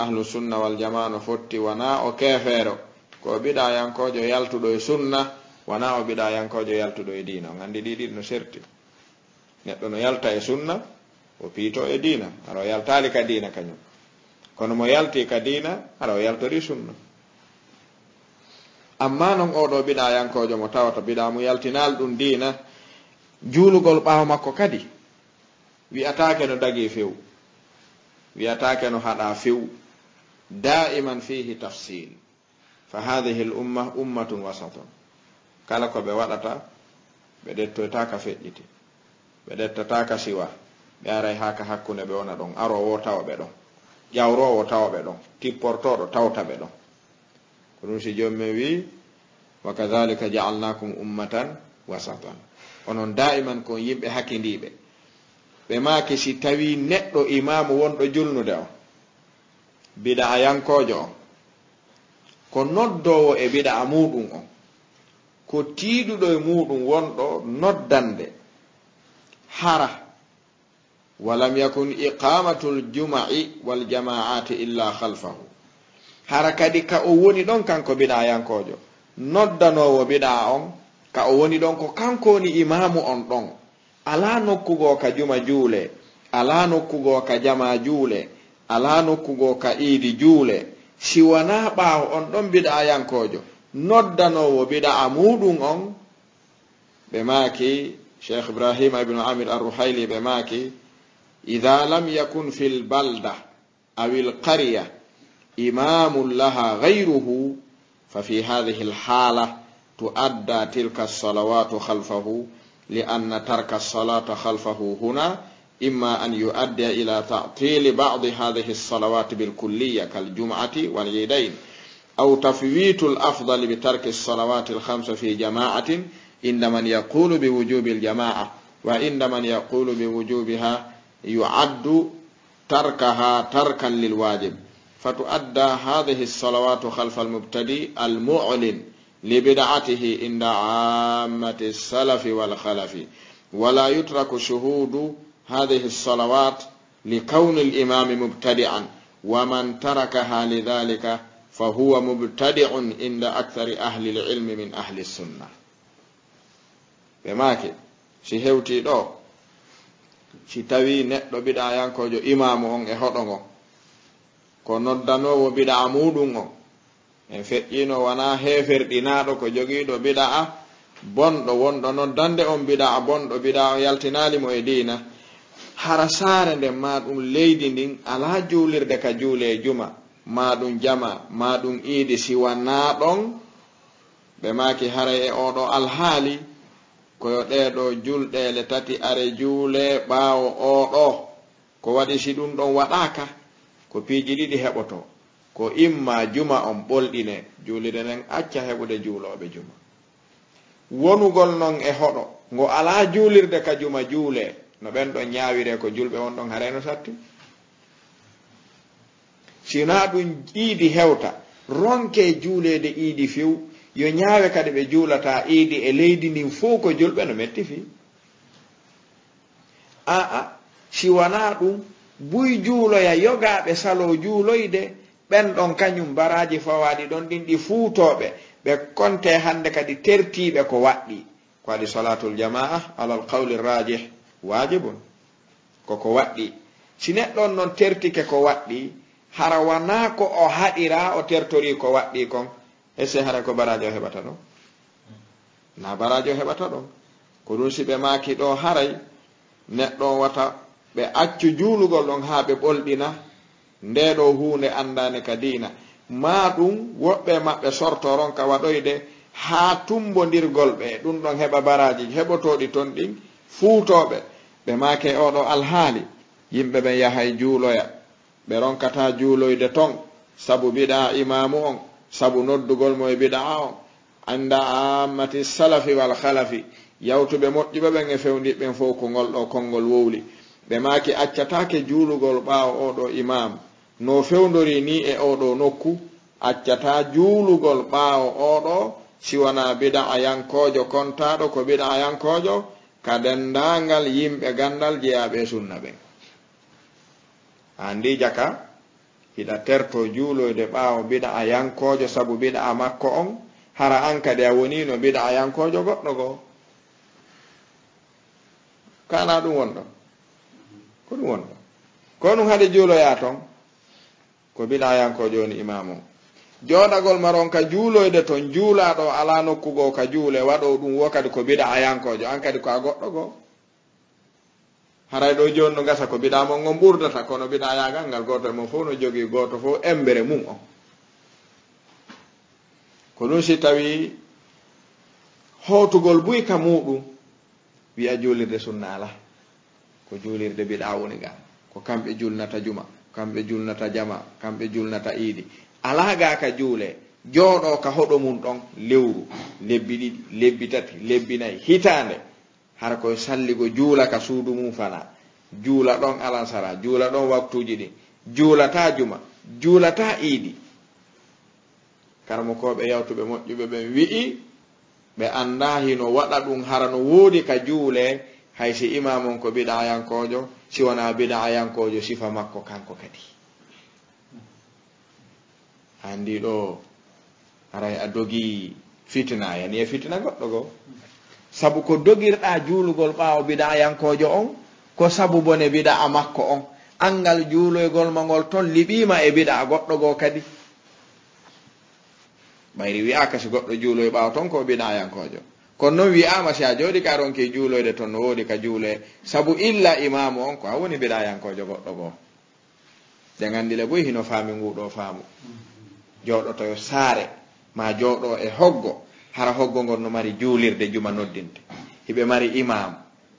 ahlu sunna wal jama no fotti wona o kefeero ko biɗa yankojo yaltuɗo e sunna wona o biɗa yankojo yaltuɗo e dina o gandi ɗiɗiɗ no serti neɗɗo no yalta e sunna o piito e dina ara o yaltali ka dina kañum kono mo yalti ka dina ara o yaltori sunna amma noon oɗo biɗa yankojo mo tawata biɗa mo yaltinal ɗum dina juulugol ɓaawo makko kadi wi'atake no dagi few wi'atake no haɗa few da'iman fihi tafsil. Fa hadihi l umma ummatun wasatun. Kala ko ɓe waɗata ɓe ɗettoytaka feƴƴiti ɓe ɗettataka siwa ɓe aray haka hakkunde ɓe wona ɗon. Arowo tawa ɓe ɗon. Ƴawrowo tawa ɓe ɗon. Tipportoɗo tawta ɓe ɗon. Ko ɗum si joni wi wa kadhalika jaalnakum ummatan wasatan. Onon daiman kon yimɓe hakkidiɓe ɓe maki si tawi neɗɗo imamu wonɗo julnude o. Biɗa a yankojo o. Ko noddowo e biɗa a muɗum o. Ko tiiɗuɗo e muɗum wonɗo noddande. Hara. Walam yakun iqamatu ljuma'i waljama'ati illa halfahu hara kadi ka o woni ɗon kanko biɗa yankojo. Noddanowo biɗa on ka o woni ɗon ko kanko woni imamu on ɗon ala nokkugo ka juma juule ala nokkugo ka jama juule ala nokkugo ka iidi juule. Si wana ɓaawo on ɗon biɗa yankojo noddanowo biɗa a muɗum on ɓe maaki cheikh ibrahima ibnu amir arruhayli ɓe maaki إذا لم يكن في البلدة أو القرية إمام لها غيره ففي هذه الحالة تؤدى تلك الصلوات خلفه لأن ترك الصلاة خلفه هنا إما أن يؤدي إلى تعطيل بعض هذه الصلوات بالكلية كالجمعة والعيدين أو تفويت الأفضل بترك الصلوات الخمس في جماعة عند من يقول بوجوب الجماعة وعند من يقول بوجوبها يعد تركها تركا للواجب. فتؤدى هذه الصلوات خلف المبتدئ المعلن لبدعته عند عامة السلف والخلف. ولا يترك شهود هذه الصلوات لكون الإمام مبتدعا. ومن تركها لذلك فهو مبتدع عند أكثر أهل العلم من أهل السنة. بماكي شهوتي دو. si tawi neɗɗo biɗa yankojo imamu on e hoɗo ngon ko noddanowo biɗa muɗum on en feƴƴino wona heferɗinaɗo ko jogiɗo biɗa a bonɗo wonɗo noddande on biɗa a bonɗo biɗa o yaltinalimo e dina hara saare nden ma ɗum leydi ndin ala juulirde ka juule e juma ma ɗum jama ma ɗum iidi siwanaɗon ɓe maki haray e oɗo alhaali koyo ɗeɗo julɗele tati are juule ɓaawo oɗo ko waɗi si ɗum ɗon waɗaka ko piiji ɗiɗi heɓoto. Ko imma juma on ɓolɗine julire nden acca heɓude juuloɓe juma. Wonugol non e hoɗo ngo ala juulirde ka juma juule no ɓen ɗon ñaawire ko julɓe on ɗon hareno satti? Sina ɗum iidi hewta ronke juulede iidi few yo ñaawe kadi ɓe juulata iidi e leydi ndin fof ko julɓe no metti fi. Aa si siwana ɗum buy juuloya yogaɓe salo juuloyde ɓen ɗon kañum baraji fawaɗi ɗon ɗin ɗi fuutoɓe ɓe konte hande kadi tertiɓe ko waɗɗi. Ko waɗi salatul jamaa alal qawli rajih wajibun koko waɗɗi. Si neɗɗon noon tertike ko waɗɗi hara wana ko o haɗira o tertori ko waɗɗi kon ese hara ko barajo heɓata ɗo na barajo heɓata ɗo ko ɗum si ɓe maaki ɗo haray neɗɗo wata ɓe accu juulugol ɗon haa ɓe ɓolɗina nde ɗo hunde anndane ka diina. Ma ɗum woɓɓe maɓɓe sortoron ka waɗoyde haa tumbodirgol ɓe. Ɗum ɗon heɓa baraji heɓotoɗi ton ɗin fuutoɓe ɓe maake oɗo alhaali yimɓe ɓen yahay juuloya. Ɓe ronkata juuloyde ton sabu biɗa imamu on. sabu noddugol mo e bida'a o anda ammati salafi wal halafi yawtuɓe moƴƴuɓe ɓen e fewdiɓɓen fof ko ngol ɗo konngol wowli. Ɓe maki accatake juulugol ɓaawo oɗo imam no fewdori ni e oɗo nokku accata juulugol ɓaawo oɗo siwana bida a yankojo kontaɗo ko bida a yankojo ka dendangal yimɓe gandal jeyaɓe sunna ɓen. Andi jaka hiɗa terto juuloyde ɓaawo biɗa a yankojo sabu biɗa a makko on hara an kadi a wonino biɗa a yankojo goɗɗo goo kana ɗum wonɗo ko ɗum wonɗo ko ɗum haɗe juuloya toon ko biɗa a yankojo woni imam on jooɗagol maron ka juuloyde toon juulaɗo ala nokkugo ka juule waɗo ɗum wo kadi ko biɗa a yankojo an kadi ko a goɗɗo goo haray ɗo joni no gasa ko biɗamon ngon ɓurdata kono biɗa yagal ngal goto mo fof no jogui goto fof embere mum o. Ko ɗum si tawi hotugol buyka muɗum wiya julirde sunna ala. Ko julirde biɗa woni ga ko kamɓe julnata juma kamɓe julnata jama kamɓe julnata iidi ala ga ka juule jooɗo ka hoɗo mum ɗon lewru lebbi ɗiɗi lebbi tati lebbi nayi hitande hara koye salligo juula ka suudu mum fana. Juula ɗon alansara juula ɗon waktuji ɗin juulata juma juulata iidi. Karmo koɓe yawtuɓe moƴƴuɓe ɓen wi'i ɓe annda hino waɗa ɗum hara no woodi ka juule hay si imamon ko biɗa yankojo si wona biɗa yankojo sifa makko kanko kadi. Andi ɗo aray a dogi fitna yani e fitina goɗɗo goo sabu ko dogirɗa juulugol ɓaawo biɗa yankojo on ko sabu bone biɗa a makko on angal juuloygol ma ngol toon liɓima e biɗa a goɗɗo goo kadi. Ɓayri wiyaka si goɗɗo juuloy ɓaawa toon ko biɗa yankojo kono noon wiyama si a jooɗi ka ronke juuloyde toon no woodi ka juule sabu illa imamu on ko a woni biɗa yankojo goɗɗo goo de gandile boy hino faami nguɗo faamu jooɗoto yo saare ma jooɗo e hoggo hara hoggo ngol no mari juulirde juma noddinte hiɓe mari imam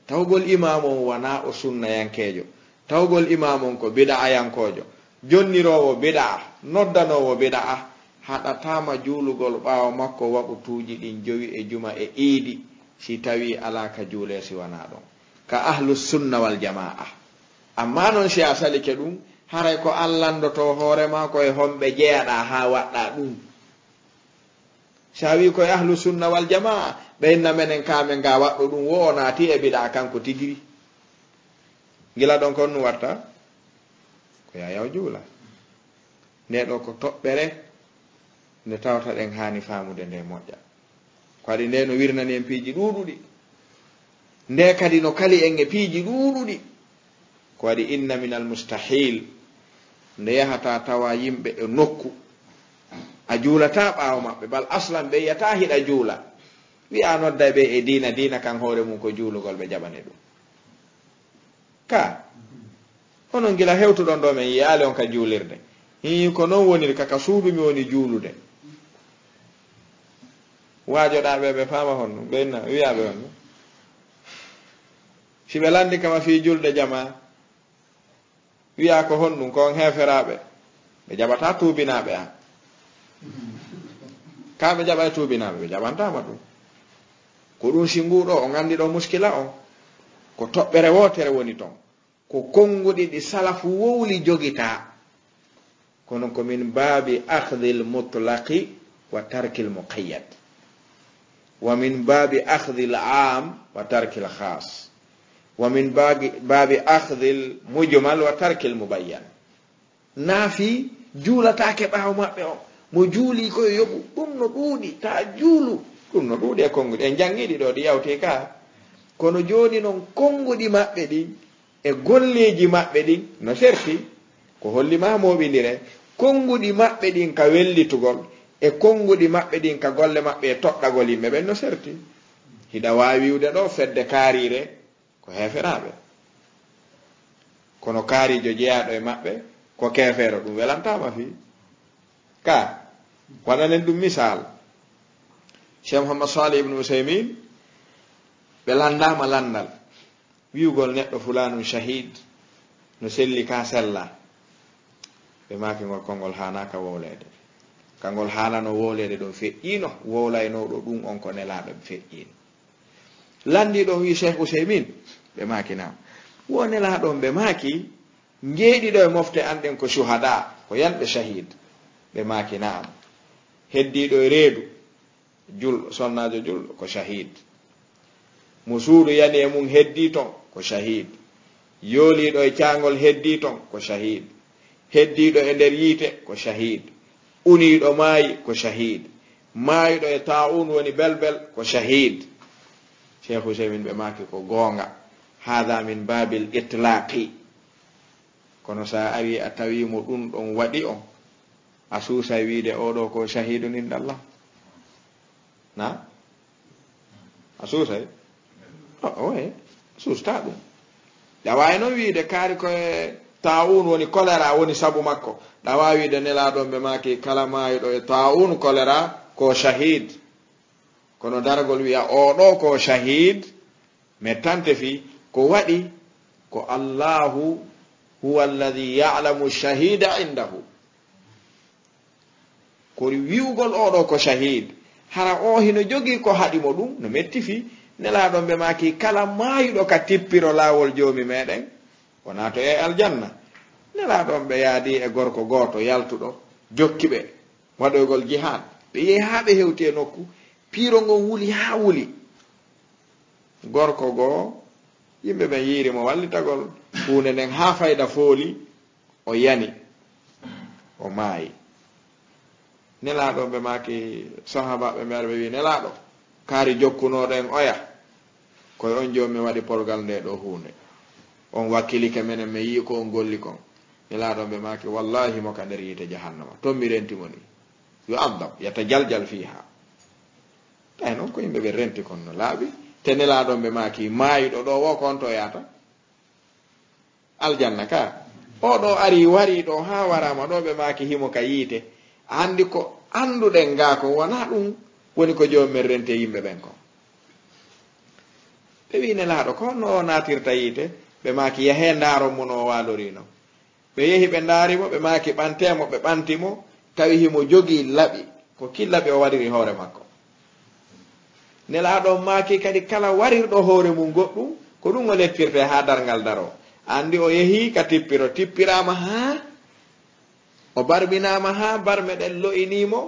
tawgol imam on wona o sunnayankeejo. Tawgol imam on ko bida'a yankojo jonnirowo bida'a noddanowo bida'a haɗatama juulugol ɓaawo makko waɓu tuuji ɗin jowi e juma e iidi si tawi ala ka juule si wona ɗon. Ka ahlussunna wal jama'a. Amma noon si a salike ɗum haray ko allandoto hoorema koye homɓe jeyaɗa ha waɗɗa ɗum. sa wi koye ahlu sunna wal jamaa ɓeynna menen kamen ga waɗɗo ɗum wo o naati e biɗa kanko tigiri. Gila ɗon kon nu watta ko yayaw juula. Nde ɗo ko toɓɓere nde tawta ɗen hani famude nde moƴƴa. Ko waɗi nde no wirnani en piiji ɗuɗuɗi nde kadi no kali en e piiji ɗuɗuɗi ko waɗi inna min almustahil nde yahata tawa yimɓe e nokku. A juulata ɓaawo maɓɓe bal aslan ɓe yiyata hiɗa juula wiya nodda ɓe e diina diina kan hoore mum ko juulugol ɓe jaɓani ɗum. Ka onon gila hewtuɗon ɗo men yiyaali on ka juulirde hi ko noon woniri kaka suuɗumi woni juulude waajoɗaɓe ɓe faama honno ɓenna wiyaɓe honno si ɓe landi kama fii julde jama wiya ko honɗum kon heferaɓe ɓe jaɓata tuubinaɓe an kamɓe jaɓa e tuubinaɓe ɓe jaɓantama ɗum ko ɗum si nguɗo o gandi ɗo muskila on ko toɓɓere wotere woni ton ko konnguɗi ɗi salafu wowli jogita. Kono komin baabi ahdi l mutlaqi wa tarki l muqayyad wa min baabi ahdi am wa tarki l khas wa min baabi ahdi l mujmal wa tarki l mubayyan naafi juulatake ɓaawo maɓɓe o mo juuli koye yoɓu ɗum no ɗuuɗi ta juulu ɗum no ɗuuɗi e konnguɗi en janngiɗi ɗo ɗi yawte ka kono jooni noon konnguɗi maɓɓe ɗin e golleeji maɓɓe ɗin no serti ko hollima moɓindire konnguɗi maɓɓe ɗin ka wellitugol e konnguɗi maɓɓe ɗin ka golle maɓɓe e toɗɗagol yimɓe ɓen no serti. Hiɗa waawiwde ɗo fedde kaariire ko heeferaɓe kono kaarijo jeyaɗo e maɓɓe ko keefeero ɗum welantama fii ka waɗanen ɗum misal? Cheikh mouhammad salih ibnu usaymin ɓe landama landal wiwgol neɗɗo fulanum shahid no selli ka sella ɓe makigol kongol hanaka wowlede kangol haalano wowlede ɗo feƴƴino do ɗum on ko nelaɗo ino landi landiɗo wi cheikh usaymin ɓe makinama wo nelaɗon ɓe maki ngeedi e mofte anɗen ko suhada ko yanɓe shahid ɓe maaki na'am. Heddiɗo e reedu julɗo sonnajo julɗo ko shahid suudu yani e mum heddi ton ko shahid yooliɗo e caangol heddi ton ko shahid heddiɗo e nder yiite ko shahid uniɗo maayi ko shahid maayiɗo e ta'un woni belbel ko shahid cheikh usaymin ɓe maki ko goonga. Hada min babil itlaqi kono sa ari a tawimo ɗum ɗon waɗi on a suusay wiide oɗo ko shahidu nindallah na a suusay oye suusta ɗum ɗa wawi noon wiide kaari koye taun woni choléra woni sabu makko ɗa wawi wiide nelaɗon ɓe maki kala mayiɗo e taun choléra ko shahid kono dargol wiya oɗo ko shahid mais tante fi ko waɗi ko allahu huwa alladi yalamu shahida indahu kori wiwgol oɗo ko shahid. Hara o hino jogii ko haɗimo ɗum no metti fi. Nelaɗon ɓe maki kala mayuɗo ka tippiro lawol jomi meɗen wona to e aljanna. Nelaɗon ɓe yaadi e gorko goto yaltuɗo jokki ɓe waɗoygol jihad ɓe yehi ha ɓe hewti e nokku piiro ngon wuli ha wuli. Gorko goo yimɓe ɓen yiirimo wallitagol hunde nden ha fayda fooli o yani o maayi nelaɗo ɓe maki sahabaɓe mbeɗa ɓe wi nelaɗo kaari jokkunoɗen oya. Koye on jomi waɗi porgal nde ɗo hunde on wakkilike menen mi yii ko on golli kon. Nelaɗon ɓe maki wallahi mo ka nder yiite jahannama. Ton mi rentimo yo andam yata jaljal fiha ay noon ko yimɓe ɓe renti kon no laaɓi. Te nelaɗon ɓe maki maayiɗo ɗo wo kon to yata aljanna ka oɗo ari wari ɗo ha warama ɗo ɓe maki himo ka yiite andi ko anduɗen ga ko wona ɗum woni ko jomumen rente yimɓe ɓen ko ɓe wi nelaɗo ko no o natirta yiite ɓe maaki yahe ndaro mun no walorino ɓe yehi ɓe daarimo ɓe maki ɓantemo ɓe ɓantimo tawi himo jogii laɓi ko killaɓe o waɗiri hoore makko. Nelaɗo maaki kadi kala warirɗo hoore mum goɗɗum ko ɗum o leppirte ha dargal daro. Andi o yehi ka tippiro tippirama ha o barbinama ha barmeɗen lo'inimo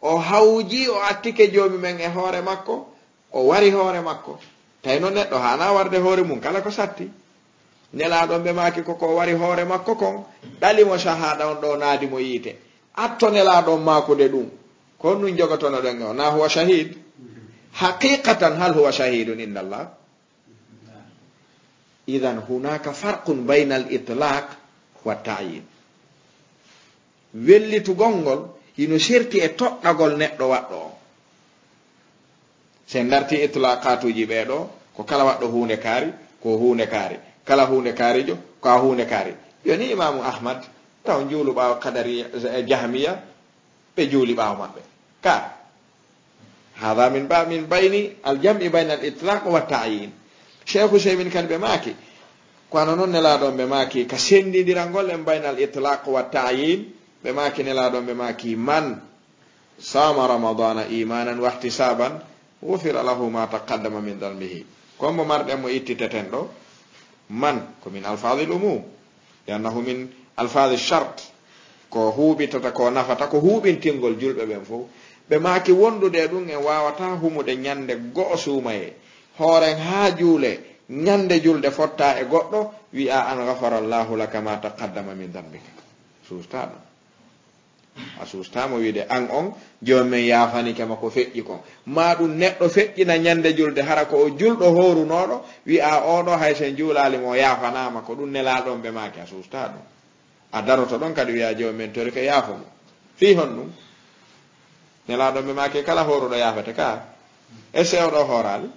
o hawji o attike joomi men e hoore makko o wari hoore makko tawi noon neɗɗo hana warde hoore mum kala ko satti nelaɗon ɓe maki koko wari hoore makko kon ɗalimo sahaɗa on ɗo naadimo yiite atto nelaɗon makude ɗum ko ɗum jogotono ɗen o na huwa shahid haqiqatan hal huwa shahidun inda allah idan hunaka farqun bayna al itlaq wa wellitugol ngol hino serti e toɗɗagol neɗɗo waɗɗo. O sen darti itlaqatuji ɓeɗo ko kala waɗɗo hunde kaari ko hunde kaari. Kala hunde kaarijo ko a hunde kaari. Yoni imamu ahmad taw juulu ɓaawo kadari e jahmiya ɓe juuli ɓaawo maɓɓe. Ka hada min ba min bayni aljam'i bayna al itlaq wa tayin. Cheikh useymin kadi ɓe maaki ko kono noon nelaɗon ɓe maaki ka sendidirangol en bayna al itlaq wa tayin ɓe maaki nelaɗon ɓe maaki man sama ramadana imanan wahtisaban wufira lahu ma taqaddama min dalmihi kombo marɗen mo ittiteten ɗo man ko min alfadi l umum liannahu min alfadi charte ko huuɓitata ko nafata ko huuɓintingol julɓe ɓen fof ɓe maaki wondude ɗum en wawata humude ñande go'o suumaye hooren haa juule ñande julde fotta e goɗɗo wi'a an gafara llahu laka ma taqaddama min dambika suusta a sustamo wiide an on joomum yafanikema ko feƴƴi kon. Ma ɗum neɗɗo feƴƴina ñande julde hara ko o julɗo horunoɗo wi'a oɗo hay sen juulali mo yafanama ko ɗum nelaɗon ɓe maki a susta ɗum. A daroto ɗon kadi wiya jomumen tori ko yaafo mo. Fi hon ɗum nelaɗon ɓe make kala horuɗo yafete ka e sewɗo horali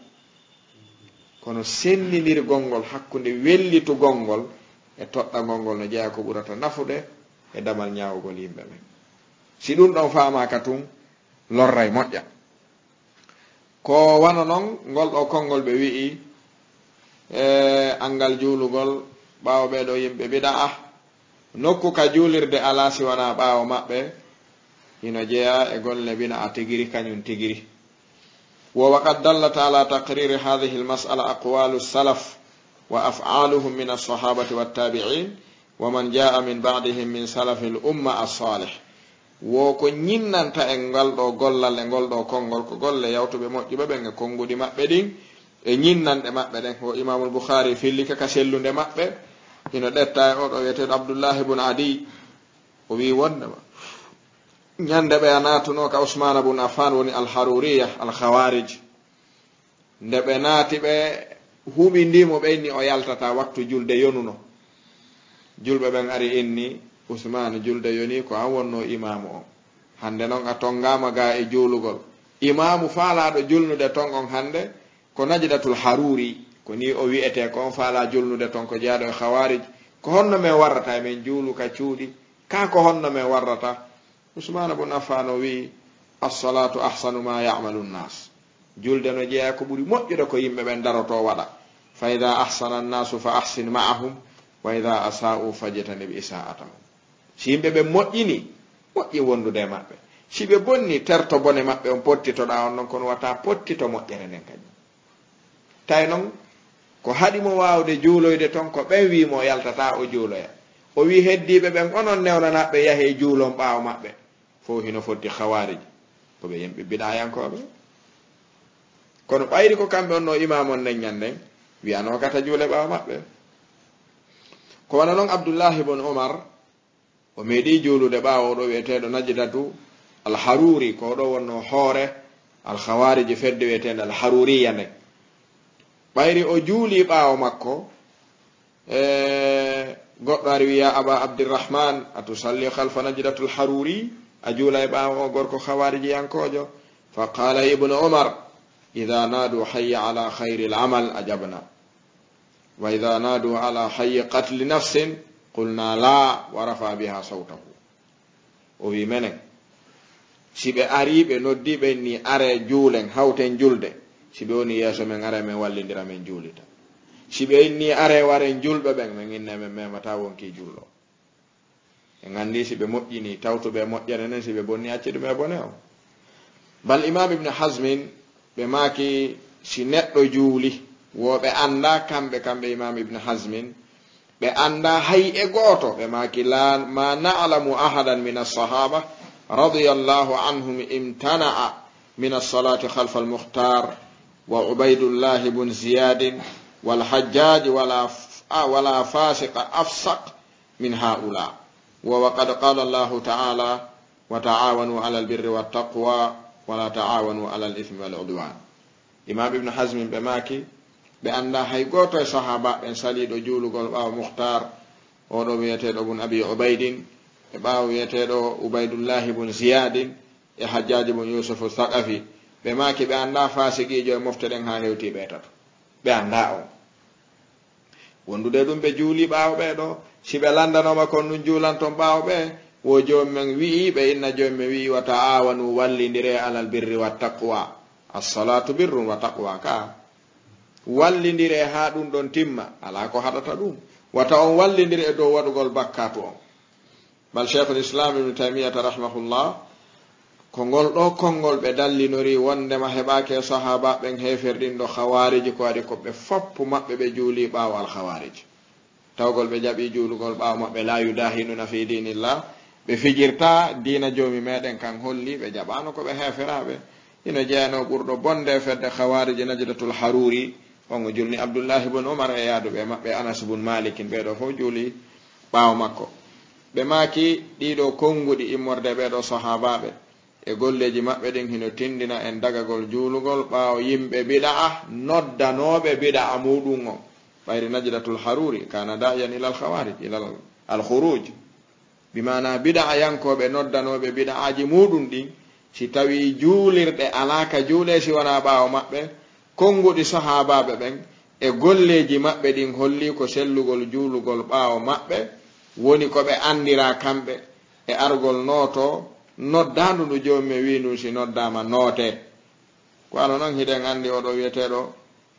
kono senninirgol ngol hakkude wellitugol ngol e toɗɗagol ngol no jeeya ko ɓurata nafude e damal ñawugol yimɓe ɓen si ɗum ɗon faamaka tun lorray moƴƴa. Ko wano noon ngol ɗo konngol ɓe wi'i e angal juulugol ɓaawo ɓeɗo yimɓe bida a nokku ka juulirde alaa si wona ɓaawo maɓɓe ina jeeya e golle bina a tigiri kañum tigiri. Wo waqad dallat ala taqriri hadihi lmasala aqwalu salaf wa af'aluhum min alsahabati wattabi'in wa man jaa min ba'dihim min salafi l umma alsalih wo ko ñinnanta en ngal ɗo gollal e ngol ɗo konngol ko golle yawtuɓe moƴƴuɓe ɓen e konnguɗi maɓɓe ɗin e ñinnanɗe maɓɓe ɗen. O imamul bouhari fillika ka sellunde maɓɓe ino ɗetta e oɗo wiyeteɗo abdoullahi bune adiy o wi wondema ñande ɓe a natuno ka ousmana bune affan woni alharuriya alhawarij nde ɓe naati ɓe huɓindimo ɓenni o yaltata waktu julde yonuno. Julɓe ɓen ari inni usmane julde yoni ko an wonno imamu o hande noon a tongama ga e juulugol imamu faalaɗo julnude ton on hande ko najdatul haruri ko ni o wiyete ko on faala julnude ton ko jeyaaɗo e hawarij ko honno min warrata e min juulu ka cuuɗi ka ko honno min warrata usmana bo nafano wi assalatu ahsanu ma yamalu nnas julde no jeeya ko ɓuri moƴƴude ko yimɓe ɓen daroto waɗa fa ida ahsana nnasu fa ahsin maahum wa ida asa'u fajtanib isa'atahum si yimɓe ɓe moƴƴini moƴƴi wondude maɓɓe. Si ɓe bonni terto bone maɓɓe on pottitoɗa on noon kono wata pottito moƴƴere nden kadi tawi noon ko haɗimo wawde juuloyde toon ko ɓen wimo yaltata o juuloya. O wi heddiɓe ɓen onon newnanaɓe yahe juulon ɓaawo maɓɓe. Fo hino foddi hawariji koɓe yimɓe biɗayankoɓe kono ɓayri ko kamɓe on no imamon nden wiyano gata juule ɓaawo maɓɓe. Ko wana noon abdoullahi bon omar o meeɗi juulude ɓaawo ɗo wiyeteɗo najdatu alharuri ko ɗo wonno hoore alhawariji fedde wiyetede alharuriya nden ɓayri o juuli ɓaawo makko e goɗɗo ari wiya aba abdirrahman a tusalli halfa najdatu lharuri a juula e ɓaawo o gorko hawariji yankojo fa qala ibnu omar ida naadu hayya ala hayri lamal ajabna wa ida naadu ala hayyi qatli nafsin qulna la warafa biha sawtahu. O wi menen si ɓe ari ɓe noddiɓen ni are juulen hawten julde si ɓe woni yeeso men are men wallidira men juulita. Si ɓe inni are waren julɓe ɓen min inne men memata wonki julɗo en anndi si ɓe moƴƴini tawtuɓe moƴƴere nen si ɓe bonni acci ɗum e bone o. Bal imam ibne hasmin ɓe maaki si neɗɗo juuli woɓe annda kamɓe kamɓe imam ibne hasmin ɓe annda hay e gooto ɓe maki la ma nalamu ahadan min alsahaba radiallahu anhum imtana'a min alsalati halfa almuhtar wa ubaydullah bun ziyadin والحجاج ولا ولا فاسق أفسق من هؤلاء وقد قال الله تعالى وتعاونوا على البر والتقوى ولا تعاونوا على الإثم والعدوان إمام ابن حزم بماكي ɓe annda hay gooto e sahaba ɓen saliɗo juulugol ɓaawa muhtar oɗo wiyeteɗo bun abi ubaydin e ɓaawa wiyeteɗo ubaydullahi bun ziyadin e hajjaji bun yusufu saqafi. Ɓe maaki ɓe annda fasigijo e mofte ɗen ha hewti ɓe tato ɓe annda on. Wondude ɗum ɓe juuli ɓaawo ɓe ɗo si ɓe landanoma kon ɗum juulanton ɓaawo ɓe wo joomi men wi'i ɓe inna joomi men wi'i wa ta'awanu wallidire alal birri wa taqwa. Assalatu birrum wa taqwa ka wallidire ha ɗum ɗon timma. Ala ko haɗata ɗum. Wata on wallidiri e dow waɗugol bakkatu on. Bal cheikhul islam ibnu taymiyata rahimahullah ko ngol ɗo konngol ɓe dallinori wondema heɓaki e sahaba ɓen heferɗin ɗo hawariji ko waɗi koɓe foppu maɓɓe ɓe juuli ɓawo alhawariji tawgol ɓe jaɓi juulugol ɓawo maɓɓe la yudahinuna fi dinillah ɓe fijirta dina joomi meɗen kan holli ɓe jaɓano koɓe heferaɓe ina jeyano ɓurɗo bonde fedde hawariji najdatul haruri. wongo julni abdoullahi bun omar e yaaduɓe maɓɓe anas bun malikin ɓeɗo fof juuli ɓaawo makko. Ɓe maaki ɗiɗo konnguɗi immorde ɓeɗo sahabaɓe e golleji maɓɓe ɗin hino tindina en dagagol juulugol ɓaawo yimɓe biɗa'a noddanoɓe biɗa'a muɗum o. Ɓayri najdatul haruri kana dayan ilal hawarij ilal alkhuruj bimana biɗa'a yankoɓe noddanoɓe biɗa'aji muɗum ɗin si tawi juulirɗe alaka juule si wona ɓaawo maɓɓe konguɗi sahabaɓe ɓen e golleji maɓɓe ɗin holli ko sellugol juulugol ɓaawo maɓɓe woni ko ɓe anndira kamɓe e argol nooto noddandu ndu joomi wi ndun si noddama noote. Ko ano noon hiɗen anndi oɗo wiyeteɗo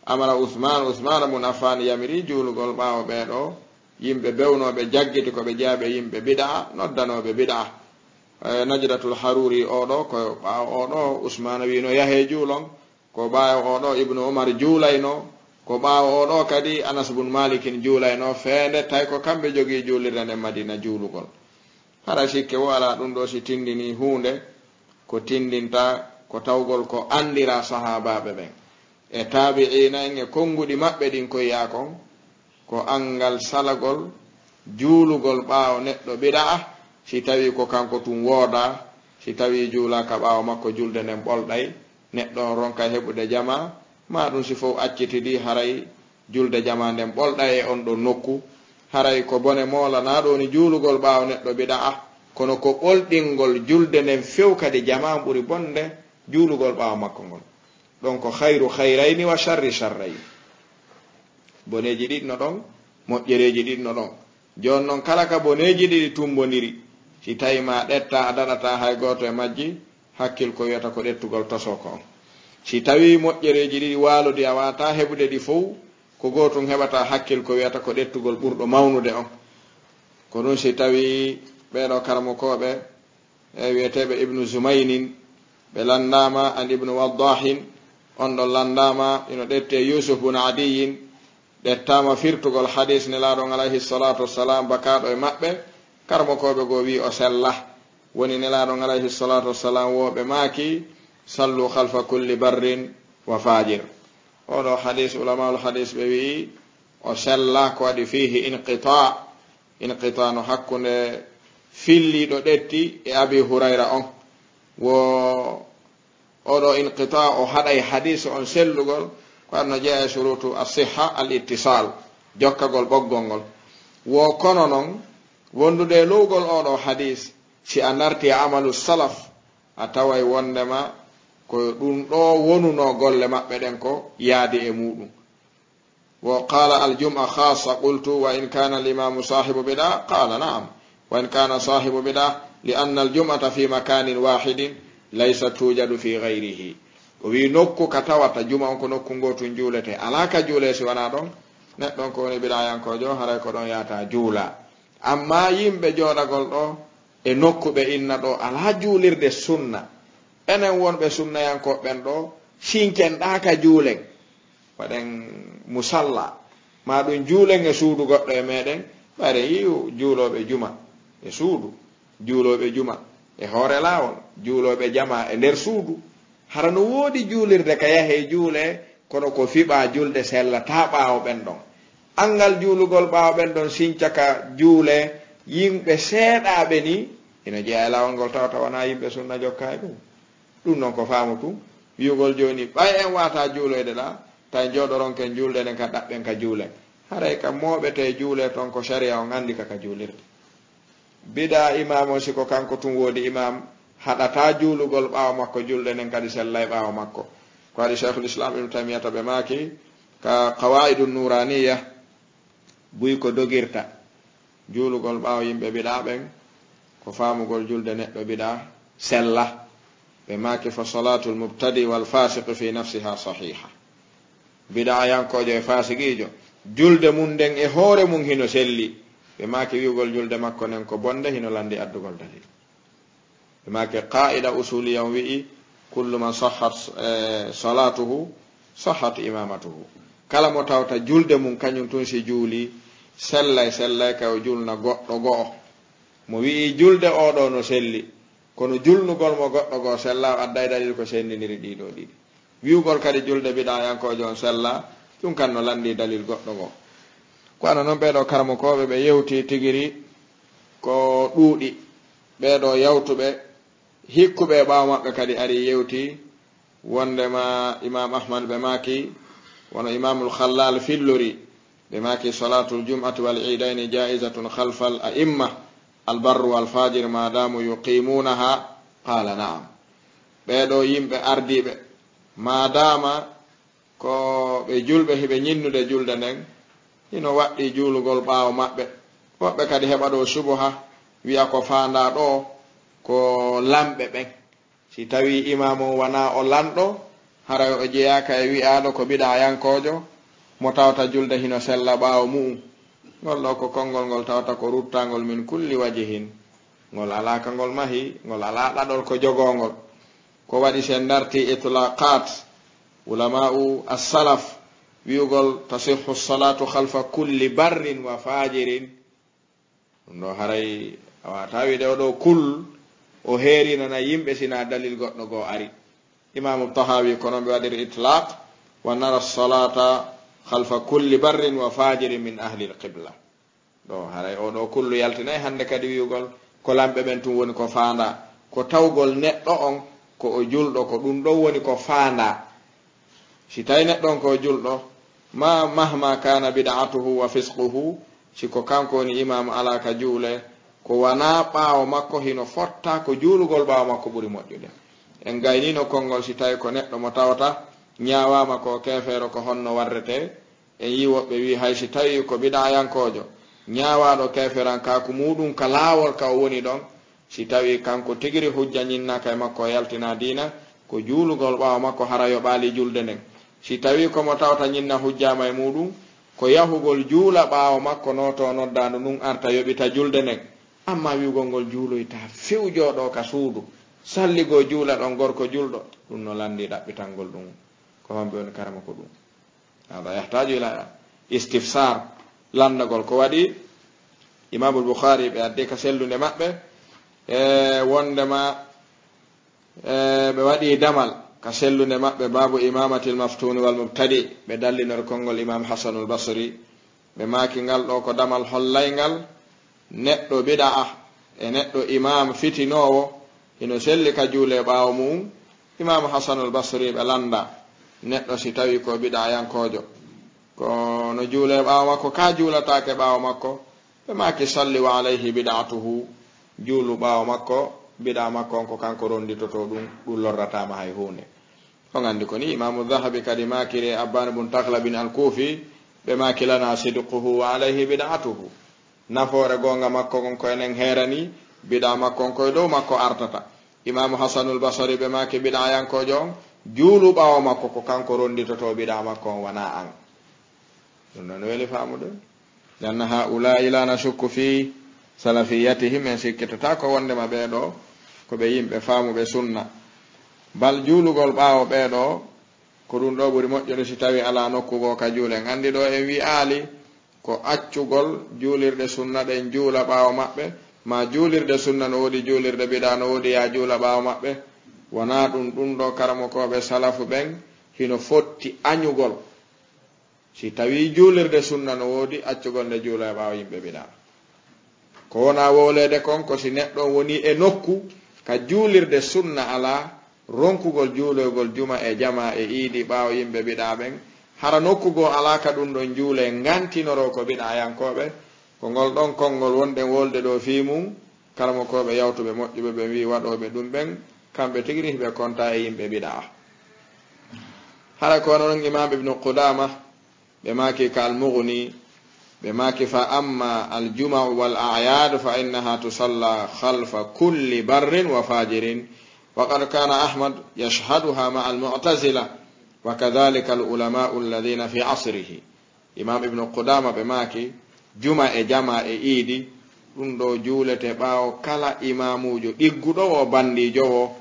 amara usman usmana mum affan yamiri juulugol ɓaawo ɓeeɗo yimɓe bewnoɓe jaggiti koɓe jeyaɓe yimɓe bida'a noddanoɓe bida'a e najratul haruri oɗo ko ɓaawo oɗo usmana wino yahe juulon. Ko ɓawo oɗo ibnu umar juulayno ko ɓawo oɗo kadi anas bun malikin juulayno feende tawi ko kamɓe jogui juulirde nden madina juulugol. Hara sikke wo ala ɗum ɗo si tindini hunde ko tindinta ko tawgol ko andira sahabaɓe ɓen. E tabiina en e konguɗi maɓɓe ɗin koyiya kon ko angal salagol juulugol ɓaawo neɗɗo ɓiɗa si tawi ko kanko tum wooda si tawi juulaka ɓaawa makko julde nden ɓolɗay neɗɗo on ronka heɓude jama ma ɗum si fof accitidi haray julde jama nden ɓolɗa e on ɗon nokku. Haray ko bone molanaɗo ni juulugol ɓaawa neɗɗo biɗa a kono ko ɓolɗingol julde nden few kadi jama ɓuri bonde juulugol ɓaawa makko ngol. Ɗon ko hayru hayrayni wa charri charrayni boneji ɗiɗno ɗon moƴƴereji ɗiɗno ɗon. Joni noon kala ka boneji ɗiɗi tumbodiri si tawi ma ɗetta a daɗata hay goto e majji hakkil ko wiyata ko ɗettugol taso ko si tawi moƴƴereji ɗiɗi waalodi a wata heɓude ɗi fof ko gotum heɓata hakkil ko wiyata ko ɗettugol ɓurɗo mawnude on. Ko ɗum si tawi ɓeɗo karamokoɓe e wiyeteɓe ibnu zumaynin ɓe landama an ibnu waddahin on ɗon landama ino ɗette yusuf bun adiyin ɗettama firtugol hadis nelaɗon alayhi salatu wassalam bakaɗo e maɓɓe karmokoɓe goo wi o sella. Woni nelaɗon alayhi salatu wassalam woɓe maaki sallu halfa kulli barrin wa fajir oɗo hadis ulamaul hadis ɓe wi o sella ko waɗi fihi inqita inqita no hakkude filliɗo ɗetti e abi hurayra on wo oɗo inqita o haɗay hadis on sellugol ko adno jeeya surutu asiha al ittisal jokkagol ɓoggol ngol wo kono noon wondude lowgol oɗo hadis si a narti amalu salaf a taway wondema ko ɗum ɗo wonuno golle maɓɓe ɗen ko yaadi e muɗum. Wo qala aljum'a khasa qultu wa in kana alimamu sahibu bida? Qala naam. Wa in kana sahibu bida? Li anna aljum'ata fi makanin wahidin laysa tujadu fi gayrihi o wi nokku ka tawata juma on ko nokku ngotun juulete ala ka juule si wona ɗon? Neɗɗon ko woni biɗayankojo haray ko ɗon yata juula. Amma yimɓe joɗagol ɗo e nokku ɓe inna ɗo alaa juulirde sunna. Enen wonɓe sunnayankoɓɓen ɗo sinkenɗaka juulen waɗen musalla. Ma ɗum juulen e suudu goɗɗo e meɗen ɓare yiu juuloɓe juma e suudu juuloɓe juma e hoore laawol juuloɓe jama e nder suudu. Hara no woodi juulirde ka yahe juule kono ko fiɓa julde sella sellata ɓaawo ɓen ɗon. Angal juulugol ɓaawo ɓen ɗon sincaka juule yimɓe seeɗaɓe ni ina jeya lawol ngol tawa tawana yimɓe sunna jokka e ɗum. Ɗum noon ko faamu tum wiyugol joni ɓay en wata juuloyde ɗa taw jooɗoronken juulde nden ka ɗaɓɓen ka juulen haray kam moɓete juule toon ko saria on andi ka juulirde bida imam on siko kanko tum woodi imam haɗata juulugol ɓaawa makko julɗe nden kadi sellay ɓaawa makko. Ko waɗi cheikhul islam ibnu tamiyata ɓe maaki ka qawaidu nuraniya buy ko dogirta juulugol ɓaawa yimɓe biɗa ɓen ko faamugol julde neɗɗo biɗa sella ɓe maaki fa salatu lmubtadi walfasiqu fi nafsiha sahiha biɗa yankojo e fasigijo julde mum nden e hoore mum hino selli ɓe maaki wiugol julde makko nden ko bonde hino landi addugol dalil make qaida usuliyam wi'i kullu man sahat e, salatuhu sahat imamatuhu kala mo tawta julde mum kañum tun si juuli sellay sellay ka o julna goɗɗo go'o. Mo wi'i julde oɗo no selli. Kono julnugol mo goɗɗo goo sella adday dalil ko sendidiri ɗiɗo ɗiɗi. Wiwgol kadi julde mbiɗa yankojo on sella ɗum kan no landi dalil goɗɗo goo. Ko ana noon ɓeeɗo karmakoɓe ɓe yewti tigiri ko ɗuuɗi. Ɓeeɗo yawtuɓe hikkuɓe ɓaawa maɓɓe kadi ari yewti wondema imam ahmad ɓe maaki wono imamul khallal fillori. ɓe بماك صلاة الجمعة والعيدين جائزة خلف الأئمة. البر albarru walfajir madamu yuqimunaha qala naam ɓeɗo yimɓe ardiɓe madama ko ɓe julɓe hiɓe ñinnude julde nden hino waɗɗi juulugol ɓaawo maɓɓe woɓɓe kadi heɓa ɗo subaha wiya ko fanda ɗo ko lamɓe ɓen si tawi imamu wona o lanɗo hara o jeyaka e wi'aɗo ko biɗa yankojo mo tawata julde hino sella ɓawo mu'um ngol ɗo ko konngol ngol tawata ko ruttangol min kulli wajihin. Ngol alaka ngol mahi ngol ala ɗaɗol ko jogongol ko waɗi sen darti itlaqat. Ulama'u assalaf wi'ugol tasihu salatu halfa kulli barrin wa fajirin. Ɗum ɗo haray awata wiide oɗo kul o heerinana yimɓe sina dalil goɗɗo goo ari. Imamu tahawi kono ɓe waɗiri itlaq wa nara salata halfa kulli barrin wa fajiri min ahli lqibla ɗo haray oɗo kullu yaltinayi hande kadi wiyugol ko lamɓe ɓen tum woni ko faanda. Ko tawgol neɗɗo on ko o julɗo ko ɗum ɗon woni ko faanda. Si tawi neɗɗo on ko o julɗo ma mahma kana bidatuhu wa fisquhu siko kanko woni imamu ala ka juule ko wana ɓaawo makko hino fotta ko juulugol ɓaawo makko ɓuri moƴƴude. En gaynino konngol si tawi ko neɗɗo mo tawata ñawama ko kefeero ko honno warrete en yi woɓɓe wi hay si tawi ko biɗayankojo ñawaɗo kefeeran kaku muɗum ka laawol ka o woni ɗon si tawi kanko tigiri hujja ñinnaka e makko yaltina dina ko juulugol ɓawa makko hara yo ɓaali julde nden. Si tawi komo tawta ñinna hujjama e muɗum ko yahugol juula ɓaawo makko noto noddandu ɗum arta yoɓita julde nden. Amma wigol ngol juuloyta fewjoɗo ka suudu salligo juula ɗon gorko julɗo ɗum no landi ɗaɓɓitangol ɗum فهم بيقول كلام كلهم هذا يحتاج إلى استفسار لأن نقول كوادي إمام البخاري بأديك سلو نمأبه إيه واندما إيه بوادي دمال كسلو نمأبه باب إمامة المفتون والمبتدي بدل نركون الإمام حسن البصري بماكي نغل لو كدمال حلاي نغل نقل بدعة نقل إمام فتنوه إنو سلو كجولي باومون إمام حسن البصري بلاندا neɗɗo si tawi ko biɗayankojo. Ko no juule ɓawo makko ka juulatake ɓawo makko ɓe maki salli wa alayhi biɗatuhu juulu ɓawo makko biɗa makko on ko kanko ronditoto ɗum ɗum lorratama hay hunde on andi ko ni imamu dahabi kadi makire abban bun tahla bin alkufi ɓe makilana sidquhu wa alayhi biɗatuhu nafoore gonga makko kon ko enen herani biɗa makko on koye dow makko artata. Imamu hasanul basari ɓe maki biɗayankojo on juulu ɓaawo makko ko kanko ronditoto ɓiɗa makko on wona an. Ɗum noon weli faamude lanna haulai la nasukku fi salafiyatihim en sikkitata ko wondema ɓeeɗo ko ɓe yimɓe faamuɓe sunna. Bal juulugol ɓaawo ɓeeɗo ko ɗum ɗo ɓuri moƴƴude si tawi ala nokkugo ka juulen anndi ɗo en wi'aali ko accugol juulirɗe sunna ɗen juula ɓaawo maɓɓe. Ma juulirde sunna no woodi juulirde biɗa no woodi ya juula ɓaawo maɓɓe. wona ɗum ɗum ɗo karamokoɓe salafu ɓen hino fotti añugol. Si tawi juulirde sunna no woodi accugol nde juula e ɓaawa yimɓe mbiɗa ko wona wowlede kon ko si neɗɗo woni e nokku ka juulirde sunna ala ronkugol juuloygol juma e jama e iidi ɓaawa yimɓe mbiɗa ɓen hara nokkugo alaa ka ɗum ɗon juule ngantinoro ko mbiɗa yankoɓe ko ngol ɗon konngol wonɗen wolde ɗo fii mum kala koɓe yawtuɓe moƴƴuɓe ɓe wi waɗoɓe ɗum ɓen kamɓe tigiri ɓe konta e yimɓe biɗa hara ko noon imam ibnu qudama ɓe maki ka almugni ɓe maki fa amma aljumau wal ayad fa innaha tusalla halfa kulli barrin wa fajirin وقد كان أحمد يشهدها مع المعتزلة وكذلك العلماء الذين في عصره إمام ابن قدامة بماكي جمع جمع إيدي ɗum ɗo juulete ɓaawo kala imamujo ɗigguɗo o bandijo o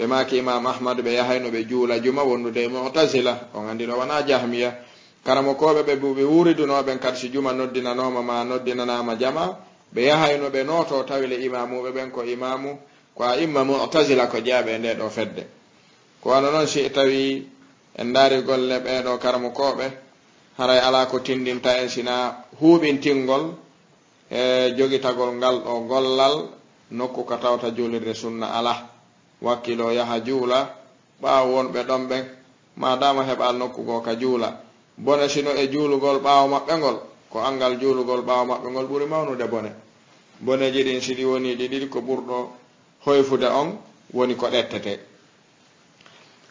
ɓe maki imam ahmad ɓe yahayno ɓe juula juma wondude mutasila on andino wona jahmiya karamo koɓe ɓe ɓe wuridunoɓen kadi si juma noddinanoma ma noddinanama jama. Ɓe yahayno ɓe noto tawile imamuɓe ɓen ko imamu. Ko a imma mutasila ko ƴaaɓe nde ɗo fedde. Ko wano noon si tawi en daari golle ɓeɗo karamo koɓe haray ala ko tindinta en sina huuɓintingol e jogitagol ngal ɗo gollal. Nokku ka tawta juulirde sunna ala wakkilo yaha juula ɓaawo wonɓe ɗon ɓen madama heɓal nokkugoo ka juula. Bone sino e juulugol ɓaawo maɓɓe ngol ko angal juulugol ɓaawo maɓɓe ngol ɓuri mawnude bone. Boneji ɗin siɗi woni ɗi ɗiɗi ko ɓurɗo hoyfude on woni ko ɗettete.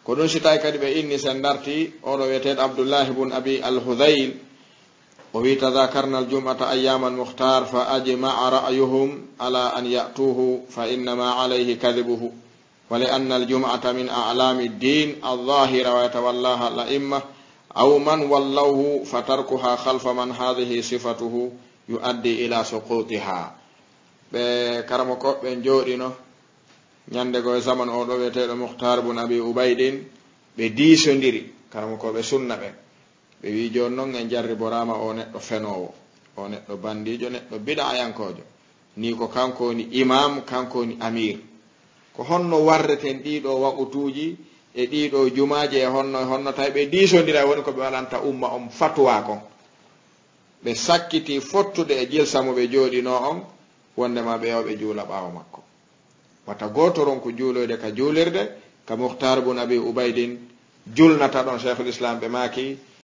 Ko ɗum si tawi kadi ɓe inni sen darti oɗo wiyeteɗo abdoullahi bun abi alhudail o wi tadakarna aljum'ata ayama almuhtar fa ajmaa ra'yuhum ala an ya'tuhu fa innama alayhi kadibuhu ولأن الجمعة من أعلام الدين الظاهرة ويتولاها الأئمة أو من ولوه فتركها خلف من هذه صفته يؤدي إلى سقوطها كرم كوب جورينو ñandego e zaman oɗo wiyeteɗo mouhtar bun abi ubaydin ɓe disodiri karamo koɓe sunna ɓen ɓe wi joni noon en jarriborama o neɗɗo fenowo o neɗɗo bandijo neɗɗo biɗa ayankojo ni ko kanko woni imam kanko woni amir ko honno warreten ɗiɗo waɓutuji e ɗiɗo jumaji e honno e honno tawi ɓe disodira woni koɓe walanta umma on fatuwa kon. Ɓe sakkiti fottude e jilsamoɓe jooɗino on wondema ɓe yawɓe juula ɓawo makko. Wata gotoron ko juuloyde ka juulirde ka mouhtar bou nabi ubaydin julnata ɗon cheikhul islam ɓe maki